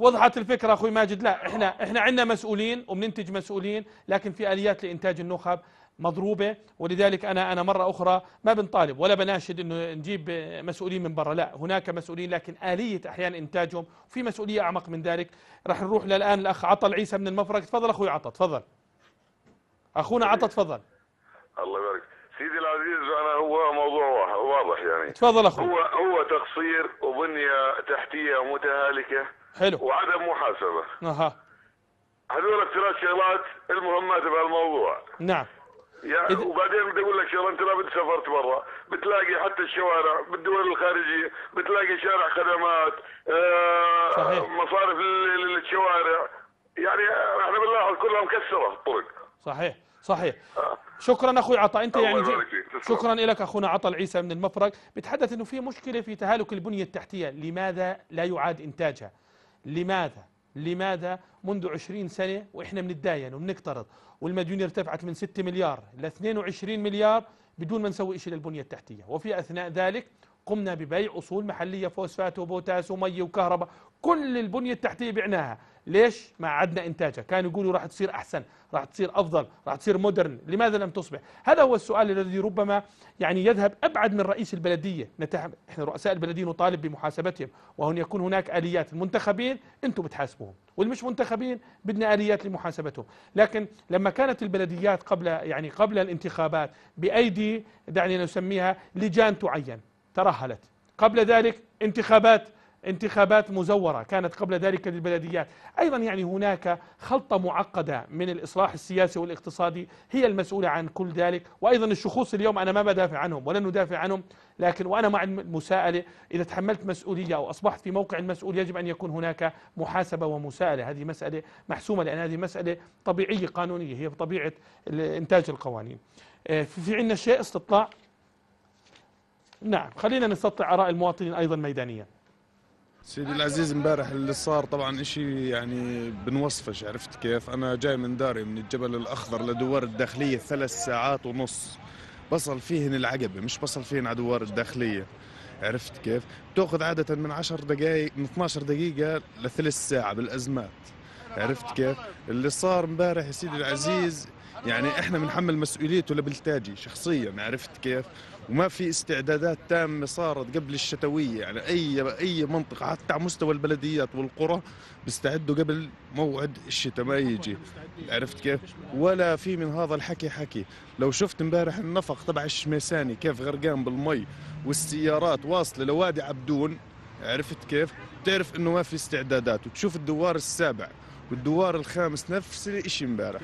وضحت الفكرة أخوي ماجد. لا إحنا إحنا عندنا مسؤولين وبننتج مسؤولين لكن في آليات لإنتاج النخب. مضروبة ولذلك أنا أنا مرة أخرى ما بنطالب ولا بناشد إنه نجيب مسؤولين من برا لا هناك مسؤولين لكن آلية أحيانا إنتاجهم وفي مسؤولية أعمق من ذلك. راح نروح للآن الاخ عطل عيسى من المفرق تفضل أخوي عطا تفضل. أخونا عطا تفضل.
الله يبارك. سيدي العزيز أنا هو موضوع واضح- يعني.
تفضل أخوي.
هو هو تقصير وبنيه تحتية متهالكة.
حلو.
وعدم محاسبة.
أها.
هذول ثلاث شغلات المهمات بهالموضوع.
نعم.
يعني
إذا-
وبعدين بدي أقول لك شغلة أنت لو سافرت برا. بتلاقي حتى الشوارع بالدول الخارجية بتلاقي شارع خدمات آه
صحيح.
مصارف لل- للشوارع يعني إحنا بنلاحظ كلها مكسرة الطرق.
صحيح صحيح. شكرا أخوي عطا.
أنت
يعني جي-. شكرا لك أخونا عطا العيسى من المفرق. بتحدث إنه في مشكلة في تهالك البنية التحتية. لماذا لا يعاد إنتاجها؟ لماذا؟ لماذا منذ 20 سنة وإحنا بنتداين وبنقترض؟ والمديونيه ارتفعت من 6 مليار ل 22 مليار بدون ما نسوي شيء للبنية التحتية. وفي أثناء ذلك قمنا ببيع أصول محلية فوسفات وبوتاس ومي وكهرباء. كل البنية التحتية بعناها. ليش ما عدنا إنتاجها؟ كانوا يقولوا راح تصير أحسن راح تصير أفضل راح تصير مودرن لماذا لم تصبح؟ هذا هو السؤال الذي ربما يعني يذهب أبعد من رئيس البلدية. نتح... إحنا رؤساء البلديه نطالب بمحاسبتهم وهن يكون هناك آليات. المنتخبين أنتم بتحاسبوهم واللي مش منتخبين بدنا آليات لمحاسبتهم. لكن لما كانت البلديات قبل يعني قبل الانتخابات بأيدي دعني نسميها لجان تعين ترهلت. قبل ذلك انتخابات انتخابات مزورة كانت قبل ذلك للبلديات. أيضا يعني هناك خلطة معقدة من الإصلاح السياسي والاقتصادي هي المسؤولة عن كل ذلك وأيضا الشخوص اليوم أنا ما بدافع عنهم ولن ندافع عنهم لكن وأنا مع المساءلة إذا تحملت مسؤولية أو أصبحت في موقع المسؤول يجب أن يكون هناك محاسبة ومساءلة. هذه مسألة محسومة لأن هذه مسألة طبيعية قانونية هي بطبيعة إنتاج القوانين. آه، في عندنا شيء استطلاع؟ نعم خلينا نستطلع آراء المواطنين أيضا ميدانيا.
سيدي العزيز امبارح اللي صار طبعا إشي يعني بنوصفش عرفت كيف؟ أنا جاي من داري من الجبل الأخضر لدوار الداخلية ثلاث ساعات ونص. بصل فيهن العقبة مش بصل فيهن على دوار الداخلية عرفت كيف؟ بتأخذ عادة من 10 دقائق من 12 دقيقة لثلث ساعة بالأزمات عرفت كيف؟ اللي صار امبارح يا سيدي العزيز يعني إحنا بنحمل مسؤوليته لبلتاجي شخصيا عرفت كيف؟ وما في استعدادات تامة صارت قبل الشتوية. يعني اي أي منطقة حتى على مستوى البلديات والقرى بيستعدوا قبل موعد الشتاء ما يجي. عرفت كيف؟ ولا في من هذا الحكي حكي. لو شفت امبارح النفق تبع الشميساني كيف غرقان بالمي والسيارات واصلة لوادي عبدون عرفت كيف؟ تعرف إنه ما في استعدادات. وتشوف الدوار السابع والدوار الخامس نفس الشيء امبارح.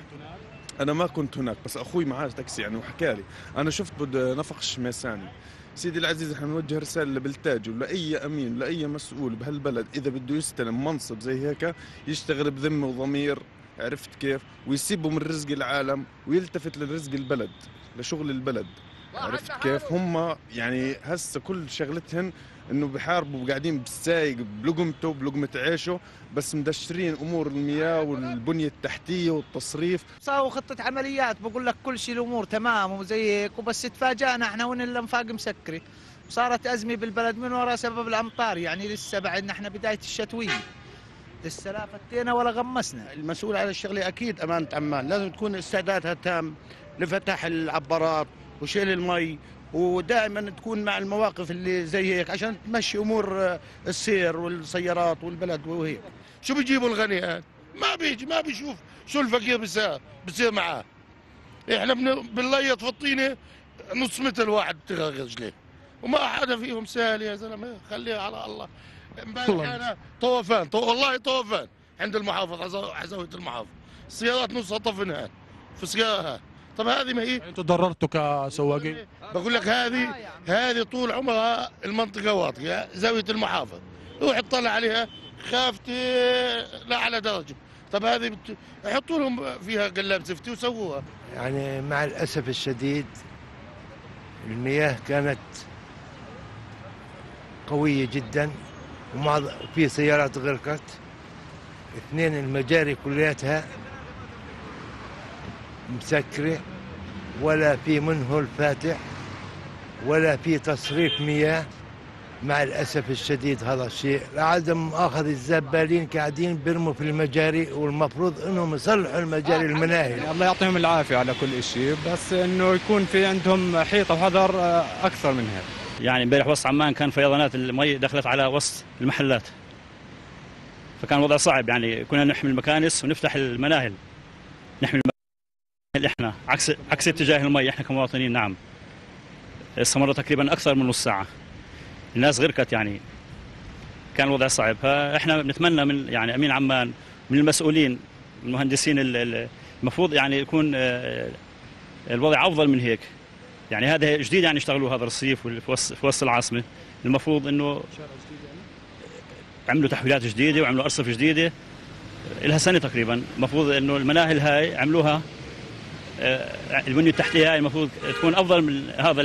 أنا ما كنت هناك بس أخوي معاه تاكسي يعني وحكى لي. أنا شفت بد نفق الشميساني. سيدي العزيز إحنا بنوجه رسالة لبلتاج ولاي أمين لاي مسؤول بهالبلد إذا بده يستلم منصب زي هيك يشتغل بذمة وضمير عرفت كيف؟ ويسيبه من رزق العالم ويلتفت لرزق البلد لشغل البلد. عرفت كيف؟ هم يعني هسه كل شغلتهن إنه بحاربوا وقاعدين بالسايق بلقمته بلقمه عيشه بس مدشرين أمور المياه والبنية التحتية والتصريف.
ساووا خطة عمليات بقول لك كل شيء الأمور تمام وزي هيك وبس تفاجأنا إحنا وين الأنفاق مسكرة. صارت أزمة بالبلد من وراء سبب الأمطار يعني لسه بعدنا إحنا بداية الشتوية. لسه لا فتينا ولا غمسنا.
المسؤول على الشغلة أكيد أمانة عمان لازم تكون استعدادها تام لفتح العبارات وشيل المي ودائما تكون مع المواقف اللي زي هيك عشان تمشي أمور آه، السير والسيارات والبلد وهيك شو بيجيبوا الغني ما بيجي ما بيشوف. شو الفقير بيصير بيصير معاه؟ إحنا بن- بنليط في الطينه نص متر واحد بتغرق رجليه وما حدا فيهم سهل يا زلمة. خليه على الله. امبارح أنا طوفان طو والله طوفان عند المحافظ على زاويه المحافظ السيارات نصها طفنها في صياغها طب هذه ما هي؟
أنتوا تضررتوا كسواقين.
بقول لك هذه هذه طول عمرها المنطقة واطيه زاوية المحافظ روح اطلع عليها خافت لاعلى درجة. طب هذه بت... يحطوا لهم فيها قلاب زفتي وسووها.
يعني مع الأسف الشديد المياه كانت قوية جدا ومع في سيارات غرقت. اثنين المجاري كلياتها مسكرة ولا في منهل فاتح ولا في تصريف مياه. مع الأسف الشديد هذا الشيء. عدم أخذ الزبالين قاعدين بيرموا في المجاري والمفروض أنهم يصلحوا المجاري المناهل
الله يعطيهم العافية على كل شيء. بس إنه يكون في عندهم حيطة وحذر آه، أكثر من هيك.
يعني امبارح وسط عمان كان فيضانات المي دخلت على وسط المحلات. فكان الوضع صعب يعني كنا نحمي المكانس ونفتح المناهل. نحمي المناهل إحنا عكس عكس اتجاه المي إحنا كمواطنين نعم. استمر تقريبا أكثر من نص ساعة. الناس غرقت يعني كان الوضع صعب. فإحنا بنتمنى من يعني أمين عمان من المسؤولين المهندسين ال- ال- المفروض يعني يكون آه، الوضع أفضل من هيك. يعني هذا جديد يعني اشتغلوا هذا الرصيف في وسط العاصمة. المفروض إنه عملوا تحويلات جديدة وعملوا أرصفة جديدة. لها سنة تقريبا. المفروض إنه المناهل هاي عملوها البنية التحتية هاي المفروض تكون أفضل من هذا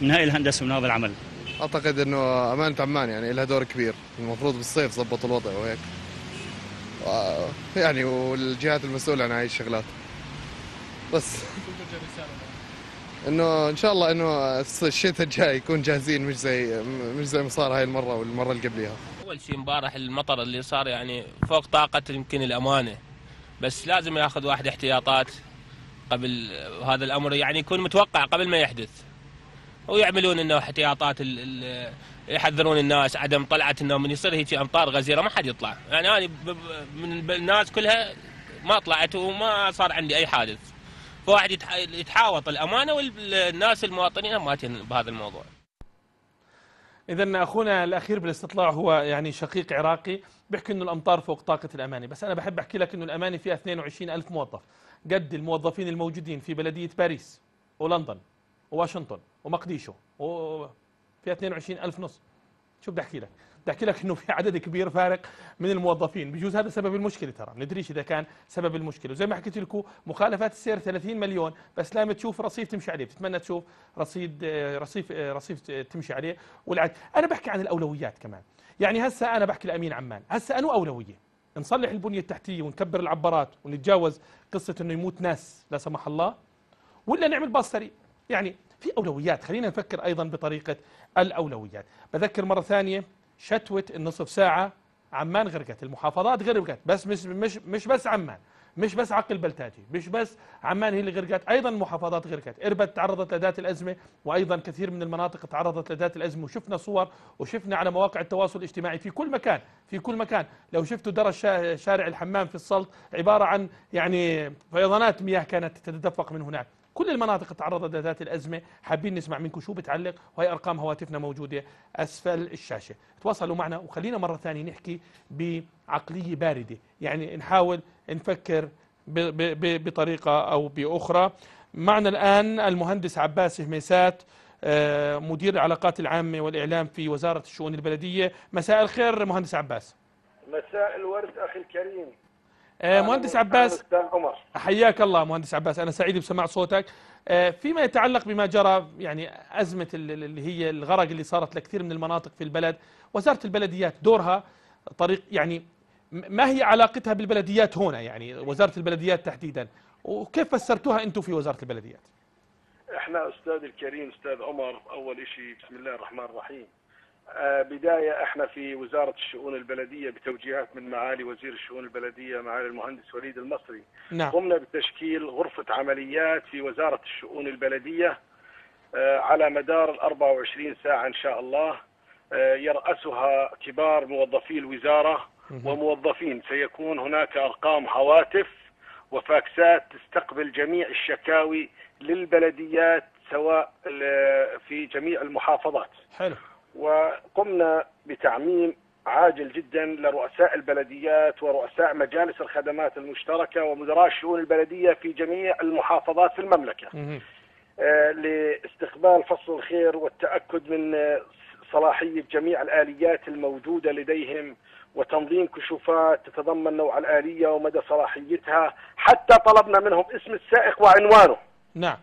من هاي الهندسة ومن هذا العمل.
أعتقد إنه امانه عمان يعني لها دور كبير. المفروض بالصيف ظبطوا الوضع وهيك. يعني والجهات المسؤولة عن هاي الشغلات. بس. إنه إن شاء الله إنه الشتاء الجاي يكون جاهزين مش زي مش زي ما صار هاي المرة والمرة اللي قبليها.
أول شيء امبارح المطر اللي صار يعني فوق طاقة يمكن الأمانة. بس لازم ياخذ واحد احتياطات. قبل هذا الأمر يعني يكون متوقع قبل ما يحدث. ويعملون إنه احتياطات يحذرون الناس عدم طلعة انه من يصير هيك أمطار غزيرة ما حد يطلع. يعني أنا من الناس كلها ما طلعت وما صار عندي أي حادث. فواحد يتح- يتحاوط الأمانة والناس المواطنين ماتين بهذا الموضوع.
إذا أخونا الأخير بالاستطلاع هو يعني شقيق عراقي بيحكي إنه الأمطار فوق طاقة الأماني. بس أنا بحب أحكي لك إنه الأماني فيها 22 ألف موظف. قد الموظفين الموجودين في بلدية باريس ولندن وواشنطن ومقديشو وفيها 22 ألف نص. شو بدي أحكي لك. بدي أحكي لك إنه في عدد كبير فارق من الموظفين. بجوز هذا سبب المشكلة ترى. ندريش إذا كان سبب المشكلة. وزي ما حكيت لكم مخالفات السير 30 مليون بس لما تشوف رصيف تمشي عليه. بتتمنى تشوف رصيد رصيف رصيف تمشي عليه. والعد أنا بحكي عن الأولويات كمان. يعني هسه أنا بحكي لأمين عمان. هسه أنو أولوية؟ نصلح البنية التحتية ونكبر العبارات ونتجاوز قصة إنه يموت ناس لا سمح الله ولا نعمل باص سريع. يعني في أولويات خلينا نفكر أيضا بطريقة الأولويات. بذكر مرة ثانية شتوة النصف ساعة عمان غرقت المحافظات غرقت بس مش مش مش بس عمان. مش بس عقل بلتاجي مش بس عمان هي اللي غرقت أيضا المحافظات غرقت. إربد تعرضت لذات الأزمة وأيضا كثير من المناطق تعرضت لذات الأزمة وشفنا صور وشفنا على مواقع التواصل الاجتماعي في كل مكان في كل مكان. لو شفتوا درج شا- شارع الحمام في السلط عبارة عن يعني فيضانات مياه كانت تتدفق من هناك. كل المناطق تعرضت لذات الأزمة حابين نسمع منكم شو بتعلق. وهي أرقام هواتفنا موجودة أسفل الشاشة. تواصلوا معنا وخلينا مرة ثانية نحكي بعقلية باردة. يعني نحاول نفكر بطريقة أو بأخرى. معنا الآن المهندس عباس هميسات آه، مدير العلاقات العامة والإعلام في وزارة الشؤون البلدية. مساء الخير مهندس عباس.
مساء الورد أخي الكريم.
آه، مهندس عباس. حياك الله مهندس عباس أنا سعيد بسماع صوتك. آه، فيما يتعلق بما جرى يعني ال- اللي هي الغرق اللي صارت لكثير من المناطق في البلد وزارة البلديات دورها طريق يعني ما هي علاقتها بالبلديات هنا يعني وزارة البلديات تحديدا؟ وكيف فسرتوها أنتم في وزارة البلديات؟
إحنا أستاذ الكريم أستاذ عمر أول شيء بسم الله الرحمن الرحيم. آه، بداية إحنا في وزارة الشؤون البلدية بتوجيهات من معالي وزير الشؤون البلدية معالي المهندس وليد المصري.
نعم.
قمنا بتشكيل غرفة عمليات في وزارة الشؤون البلدية آه، على مدار ال 24 ساعة إن شاء الله. آه، يرأسها كبار موظفي الوزارة. وموظفين. سيكون هناك أرقام هواتف وفاكسات تستقبل جميع الشكاوي للبلديات سواء في جميع المحافظات.
حلو.
وقمنا بتعميم عاجل جدا لرؤساء البلديات ورؤساء مجالس الخدمات المشتركة ومدراء الشؤون البلدية في جميع المحافظات في المملكة. آه، لاستقبال فصل الخير والتأكد من صلاحية جميع الآليات الموجودة لديهم وتنظيم كشوفات تتضمن نوع الآلية ومدى صلاحيتها حتى طلبنا منهم اسم السائق وعنوانه
نعم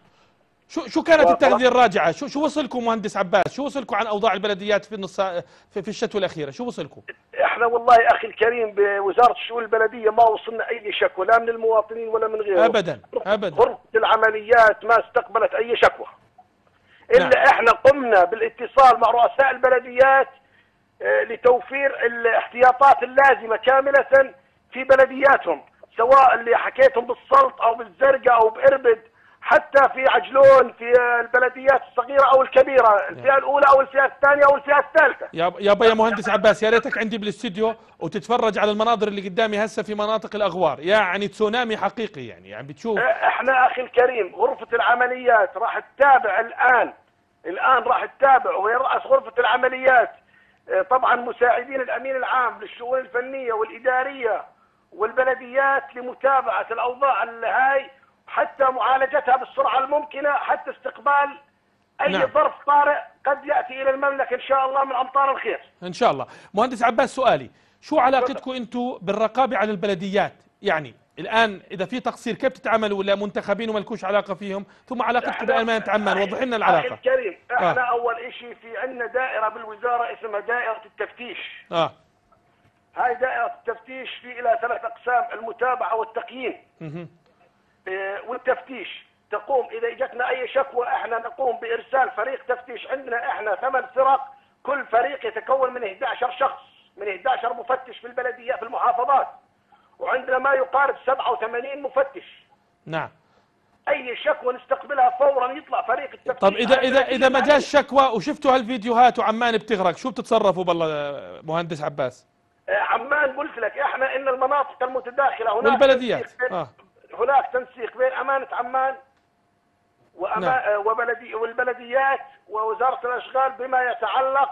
شو شو كانت التغذية الراجعة؟ شو شو وصلكم مهندس عباس؟ شو وصلكم عن أوضاع البلديات في النص في, في الشتوى الأخيرة؟ شو وصلكم؟
إحنا والله أخي الكريم بوزارة الشؤون البلدية ما وصلنا أي شكوى لا من المواطنين ولا من غيره
أبدا أبدا
غرفة العمليات ما استقبلت أي شكوى إلا
نعم.
إحنا قمنا بالاتصال مع رؤساء البلديات لتوفير الاحتياطات اللازمة كاملة في بلدياتهم سواء اللي حكيتهم بالسلط أو بالزرقاء أو بإربد حتى في عجلون في آه، البلديات الصغيرة أو الكبيرة الفئة الأولى أو الفئة الثانية أو الفئة الثالثة.
يا يابا يا مهندس عباس يا ريتك عندي بالاستديو وتتفرج على المناظر اللي قدامي هسه في مناطق الأغوار. يعني تسونامي حقيقي يعني يعني بتشوف.
إحنا أخي الكريم غرفة العمليات راح تتابع الآن الآن راح تتابع وهي رأس غرفة العمليات طبعا مساعدين الأمين العام للشؤون الفنية والإدارية والبلديات لمتابعة الأوضاع الهاي حتى معالجتها بالسرعة الممكنة حتى استقبال أي
نعم.
ظرف طارئ قد يأتي إلى المملكة إن شاء الله من أمطار الخير.
إن شاء الله. مهندس عباس سؤالي. شو علاقتكم أنتم بالرقابة على البلديات؟ يعني الآن إذا في تقصير كيف تتعاملوا ولا منتخبين وملكوش علاقة فيهم؟ ثم علاقتكم بامانه عمان وضح لنا العلاقة.
الكريم إحنا
آه.
أول شيء في عندنا دائرة بالوزارة اسمها دائرة التفتيش.
آه.
هاي دائرة التفتيش في إلى ثلاث أقسام المتابعة والتقييم. آه، والتفتيش تقوم إذا إجتنا أي شكوى إحنا نقوم بإرسال فريق تفتيش. عندنا إحنا ثمان فرق كل فريق يتكون من 11 شخص من 11 مفتش في البلدية في المحافظات. وعندنا ما يقارب 87 مفتش
نعم
أي شكوى نستقبلها فورا يطلع فريق التفتيش
طب اذا اذا إذا ما. جاش شكوى وشفتوا هالفيديوهات وعمان بتغرق شو بتتصرفوا بالله مهندس عباس
آه، عمان قلت لك إحنا إن المناطق المتداخلة هناك
والبلديات آه
هناك تنسيق بين أمانة عمان وأما
نعم.
آه، وبلدي والبلديات ووزارة الأشغال بما يتعلق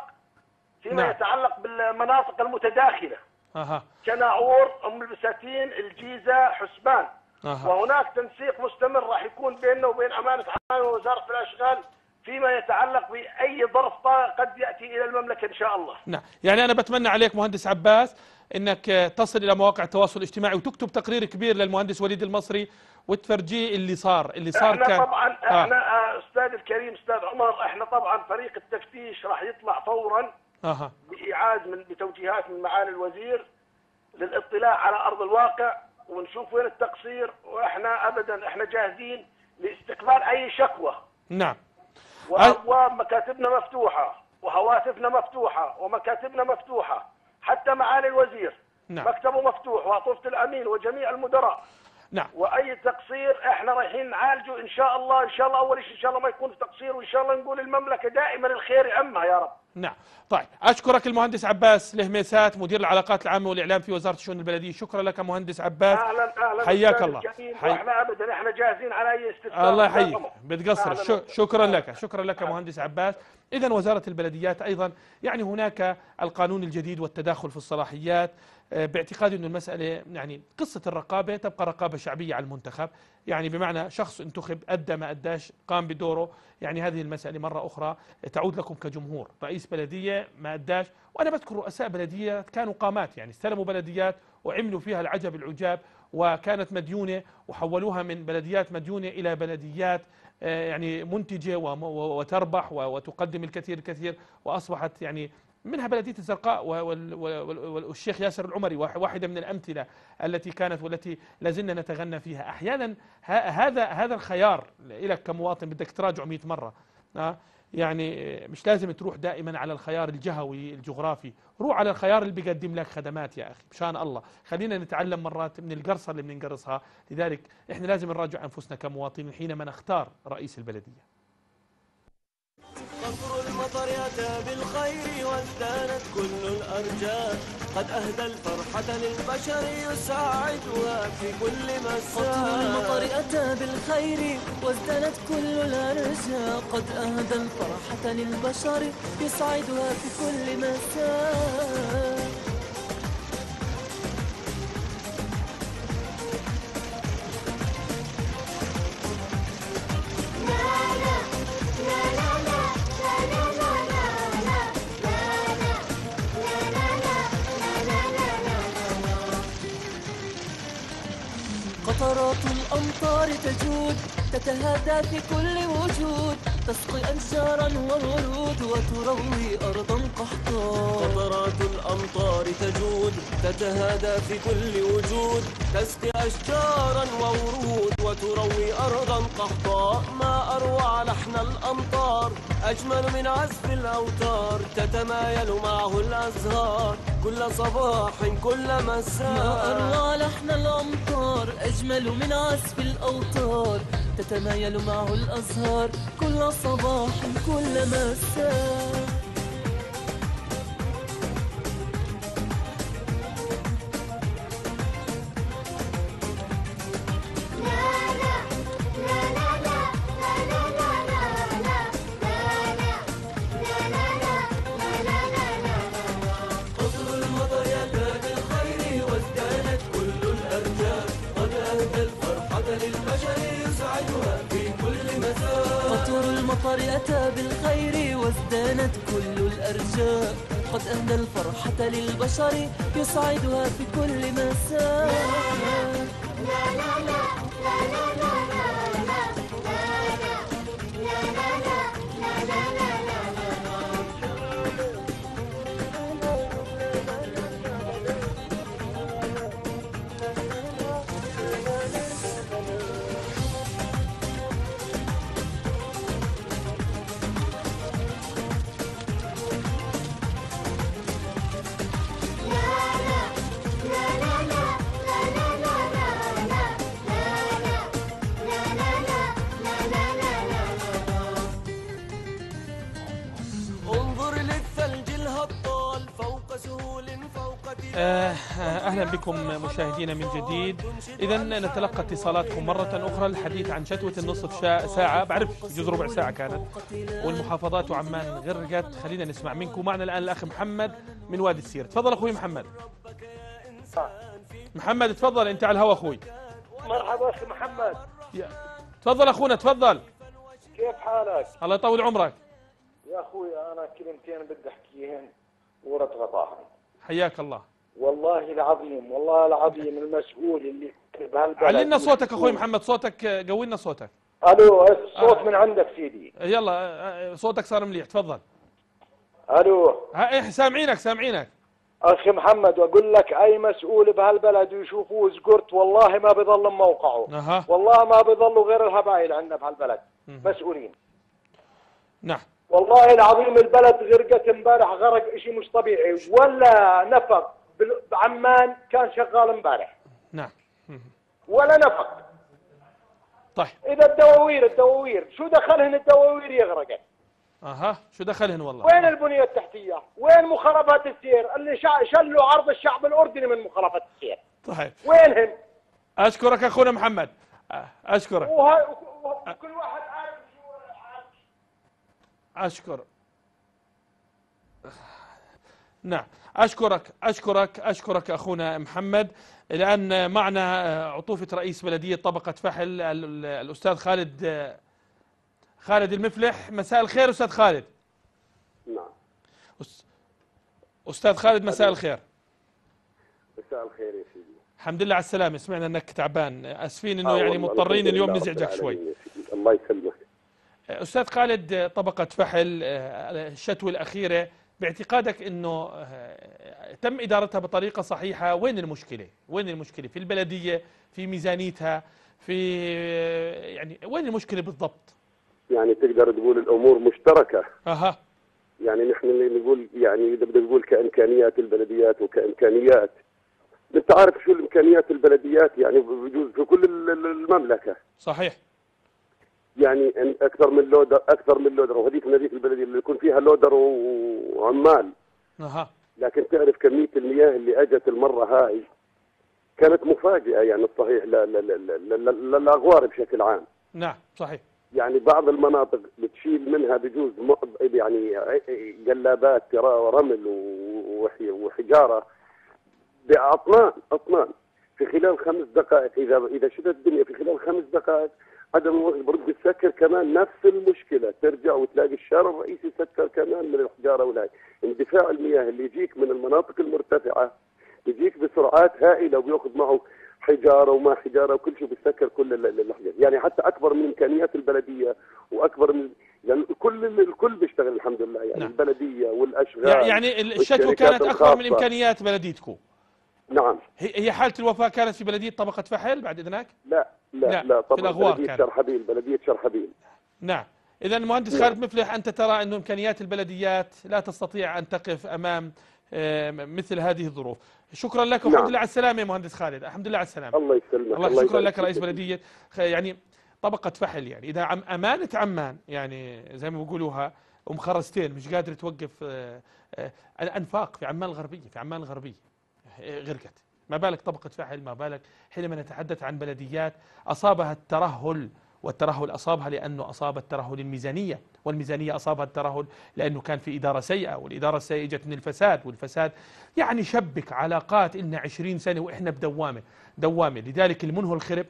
فيما
نعم.
يتعلق بالمناطق المتداخلة
أها.
كناعور أم البساتين الجيزة حسبان.
أها.
وهناك تنسيق مستمر راح يكون بيننا وبين أمانة عمان ووزاره الأشغال فيما يتعلق بأي ظرف قد يأتي إلى المملكة إن شاء الله.
نعم. يعني أنا بتمنى عليك مهندس عباس إنك آه، تصل إلى مواقع التواصل الاجتماعي وتكتب تقرير كبير للمهندس وليد المصري وتفرجيه اللي صار اللي صار
إحنا
كان.
طبعا
آه.
إحنا آه. أستاذ الكريم أستاذ عمر إحنا طبعا فريق التفتيش راح يطلع فورا.
أها.
بايعاد من بتوجيهات من معالي الوزير للاطلاع على أرض الواقع ونشوف وين التقصير وإحنا ابدا إحنا جاهزين لاستقبال أي شكوى.
نعم.
وابواب مكاتبنا مفتوحة وهواتفنا مفتوحة ومكاتبنا مفتوحة حتى معالي الوزير.
نعم.
مكتبه مفتوح وعطوفه الأمين وجميع المدراء.
نعم.
وأي تقصير إحنا رايحين نعالجه إن شاء الله إن شاء الله أول شيء إن شاء الله ما يكون في تقصير وإن شاء الله نقول المملكة دائما الخير يعمها يا رب.
نعم. طيب أشكرك المهندس عباس لهميسات مدير العلاقات العامة والإعلام في وزارة الشؤون البلدية. شكرا لك مهندس عباس.
أهلا أهلا.
حياك الله. حي...
وإحنا ابدا إحنا جاهزين على أي استفسار.
الله يحييك. بتقصر.
أهلاً.
شو شكرا لك. شكرا لك مهندس عباس. اذا وزارة البلديات أيضا يعني هناك القانون الجديد والتداخل في الصلاحيات آه، باعتقادي انه المسألة يعني قصة الرقابة تبقى رقابة شعبية على المنتخب. يعني بمعنى شخص انتخب أدى ما أداش قام بدوره. يعني هذه المسألة مرة أخرى تعود لكم كجمهور. رئيس بلدية ما أداش. وأنا بذكر رؤساء بلديه كانوا قامات يعني استلموا بلديات وعملوا فيها العجب العجاب وكانت مديونة وحولوها من بلديات مديونة إلى بلديات آه، يعني و- وتربح وتقدم الكثير الكثير وأصبحت يعني منها بلدية الزرقاء والشيخ ياسر العمري واحد- واحدة من الأمثلة التي كانت والتي لازلنا نتغنى فيها. أحيانا ه- هذا هذا الخيار لك كمواطن بدك تراجعه 100 مرة آه، يعني مش لازم تروح دائما على الخيار الجهوي الجغرافي. روح على الخيار اللي بيقدم لك خدمات يا أخي مشان الله. خلينا نتعلم مرات من القرصة اللي بننقرصها. لذلك إحنا لازم نراجع أنفسنا كمواطنين حينما نختار رئيس البلدية.
قطر المطر أتى بالخير وازدانت كل الأرجاء. قد أهدى الفرحة للبشر يساعدها في كل مساء.
المطر أتى بالخير وازدنت كل الأرجاء. قد أهدى الفرحة للبشر يسعدها في كل مساء. قطرات الأمطار تجود تتهادى في كل وجود. تسقي أشجارا وورود وتروي أرضا قحطا.
قطرات الأمطار تجود تتهادى في كل وجود. تسقي أشجارا وورود وتروي أرضا قحطاء ما أروع لحن الأمطار أجمل من عزف الأوتار. تتمايل معه الأزهار كل صباح كل مساء.
ما أروع لحن الأمطار أجمل من عزف الأوتار. تتمايل معه الأزهار كل صباح كل مساء.
للبشر يسعدها في كل مساء.
قطر المطر أتى بالخير وازدانت كل الأرجاء. قد أهدى الفرحة للبشر يسعدها في كل مساء.
انظر
بكم مشاهدينا من جديد. إذا نتلقى اتصالاتكم مرة أخرى. الحديث عن شتوة النصف ساعة. بعرف جزء ربع ساعة كانت. والمحافظات وعمان غرقت. خلينا نسمع منكم. معنا الآن الأخ محمد من وادي السير. تفضل أخوي محمد. محمد تفضل. أنت على الهوا أخوي.
مرحبا أخي محمد.
تفضل أخونا تفضل.
كيف حالك؟
الله يطول عمرك.
يا أخوي أنا كلمتين بدي أحكيهن ورد غطاهن
حياك الله.
والله العظيم والله العظيم المسؤول اللي بهالبلد.
علينا صوتك أخوي محمد صوتك آه، قوي لنا صوتك.
ألو الصوت من عندك سيدي.
يلا آه، آه، صوتك صار مليح تفضل. ألو. إيه سامعينك سامعينك.
أخي محمد واقول لك أي مسؤول بهالبلد ويشوفوه زقرت والله ما بيضل موقعه.
أها.
والله ما بيضلوا غير الهبايل عندنا بهالبلد. مسؤولين.
نعم.
والله العظيم البلد غرقت امبارح غرق شيء مش طبيعي ولا نفق. بعمان كان شغال امبارح.
نعم.
ولا نفق.
طيب.
إذا الدواوير الدواوير. شو دخلهن الدواوير يغرقت
أها. شو دخلهن والله؟
وين البنية التحتية؟ وين مخالفات السير؟ اللي شلوا عرض الشعب الأردني من مخالفات السير.
طيب.
وينهن
أشكرك أخونا محمد. أشكرك.
وهاي وكل واحد عارف
أشكر. نعم. أشكرك أشكرك أشكرك أخونا محمد. الآن معنا آه، عطوفة رئيس بلدية طبقة فحل ال- ال- الأستاذ خالد خالد المفلح. مساء الخير أستاذ خالد.
نعم.
أستاذ خالد مساء الخير.
مساء الخير يا سيدي.
الحمد لله على السلامة. سمعنا أنك تعبان. أسفين إنه
آه
يعني مضطرين اليوم نزعجك شوي.
الله يسلمك.
أستاذ خالد طبقة فحل آه، الشتوى الأخيرة باعتقادك أنه آه، تم إدارتها بطريقة صحيحة وين المشكلة؟ وين المشكلة؟ في البلدية؟ في ميزانيتها؟ في آه، يعني وين المشكلة بالضبط؟
يعني تقدر تقول الأمور مشتركة
أها
يعني نحن اللي نقول يعني إذا بدك تقول كإمكانيات البلديات وكإمكانيات أنت عارف شو الإمكانيات البلديات يعني بجوز في كل ال- ال- المملكة
صحيح
يعني أكثر من لودر أكثر من لودر. وهذيك هذيك البلديه اللي يكون فيها لودر وعمال.
أها.
لكن تعرف كمية المياه اللي أجت المرة هاي كانت مفاجئة يعني الصحيح للأغوار بشكل عام.
نعم صحيح.
يعني بعض المناطق بتشيل منها بجوز يعني جلابات وح- وحجارة باطنان أطنان. في خلال خمس دقائق اذا إذا شدت الدنيا في خلال خمس دقائق عدم برد بتسكر كمان نفس المشكلة. ترجع وتلاقي الشارع الرئيسي سكر كمان من الحجارة والهاي اندفاع المياه اللي يجيك من المناطق المرتفعة يجيك بسرعات هائلة وبياخذ معه حجارة وما حجارة وكل شيء بيسكر كل ال- ال- الحاجات. يعني حتى أكبر من إمكانيات البلدية وأكبر من يعني الكل الكل بيشتغل الحمد لله. يعني
نعم.
البلدية والأشغال
يعني الشتوى كانت أكبر من. إمكانيات بلديتكم
نعم.
هي هي حالة الوفاة كانت في بلدية طبقة فحل بعد إذنك؟
لا لا
لا،
لا,
في
طبعا
الأغوار
بلدية
كانت.
شرحبيل بلدية شرحبيل.
نعم. اذا المهندس
نعم.
خالد مفلح أنت ترى انه إمكانيات البلديات لا تستطيع أن تقف أمام آه، مثل هذه الظروف. شكرا لك والحمد
نعم.
لله على السلامة يا مهندس خالد. الحمد لله على السلامة.
الله يسلمك
الله شكرا
يبارك
لك. رئيس بلدية. خ- يعني طبقة فحل يعني. إذا عم أمانة عمان يعني زي ما بيقولوها أم خرستين مش قادرة توقف آه، آه، الأنفاق في عمان الغربية في عمان الغربية. آه، غرقت. ما بالك طبقة فحل ما بالك حينما نتحدث عن بلديات أصابها الترهل والترهل أصابها لأنه أصاب الترهل الميزانية والميزانية أصابها الترهل لأنه كان في إدارة سيئة والإدارة السيئة إجت من الفساد والفساد يعني شبك علاقات إلنا 20 سنة وإحنا بدوامة دوامة. لذلك المنهل خرب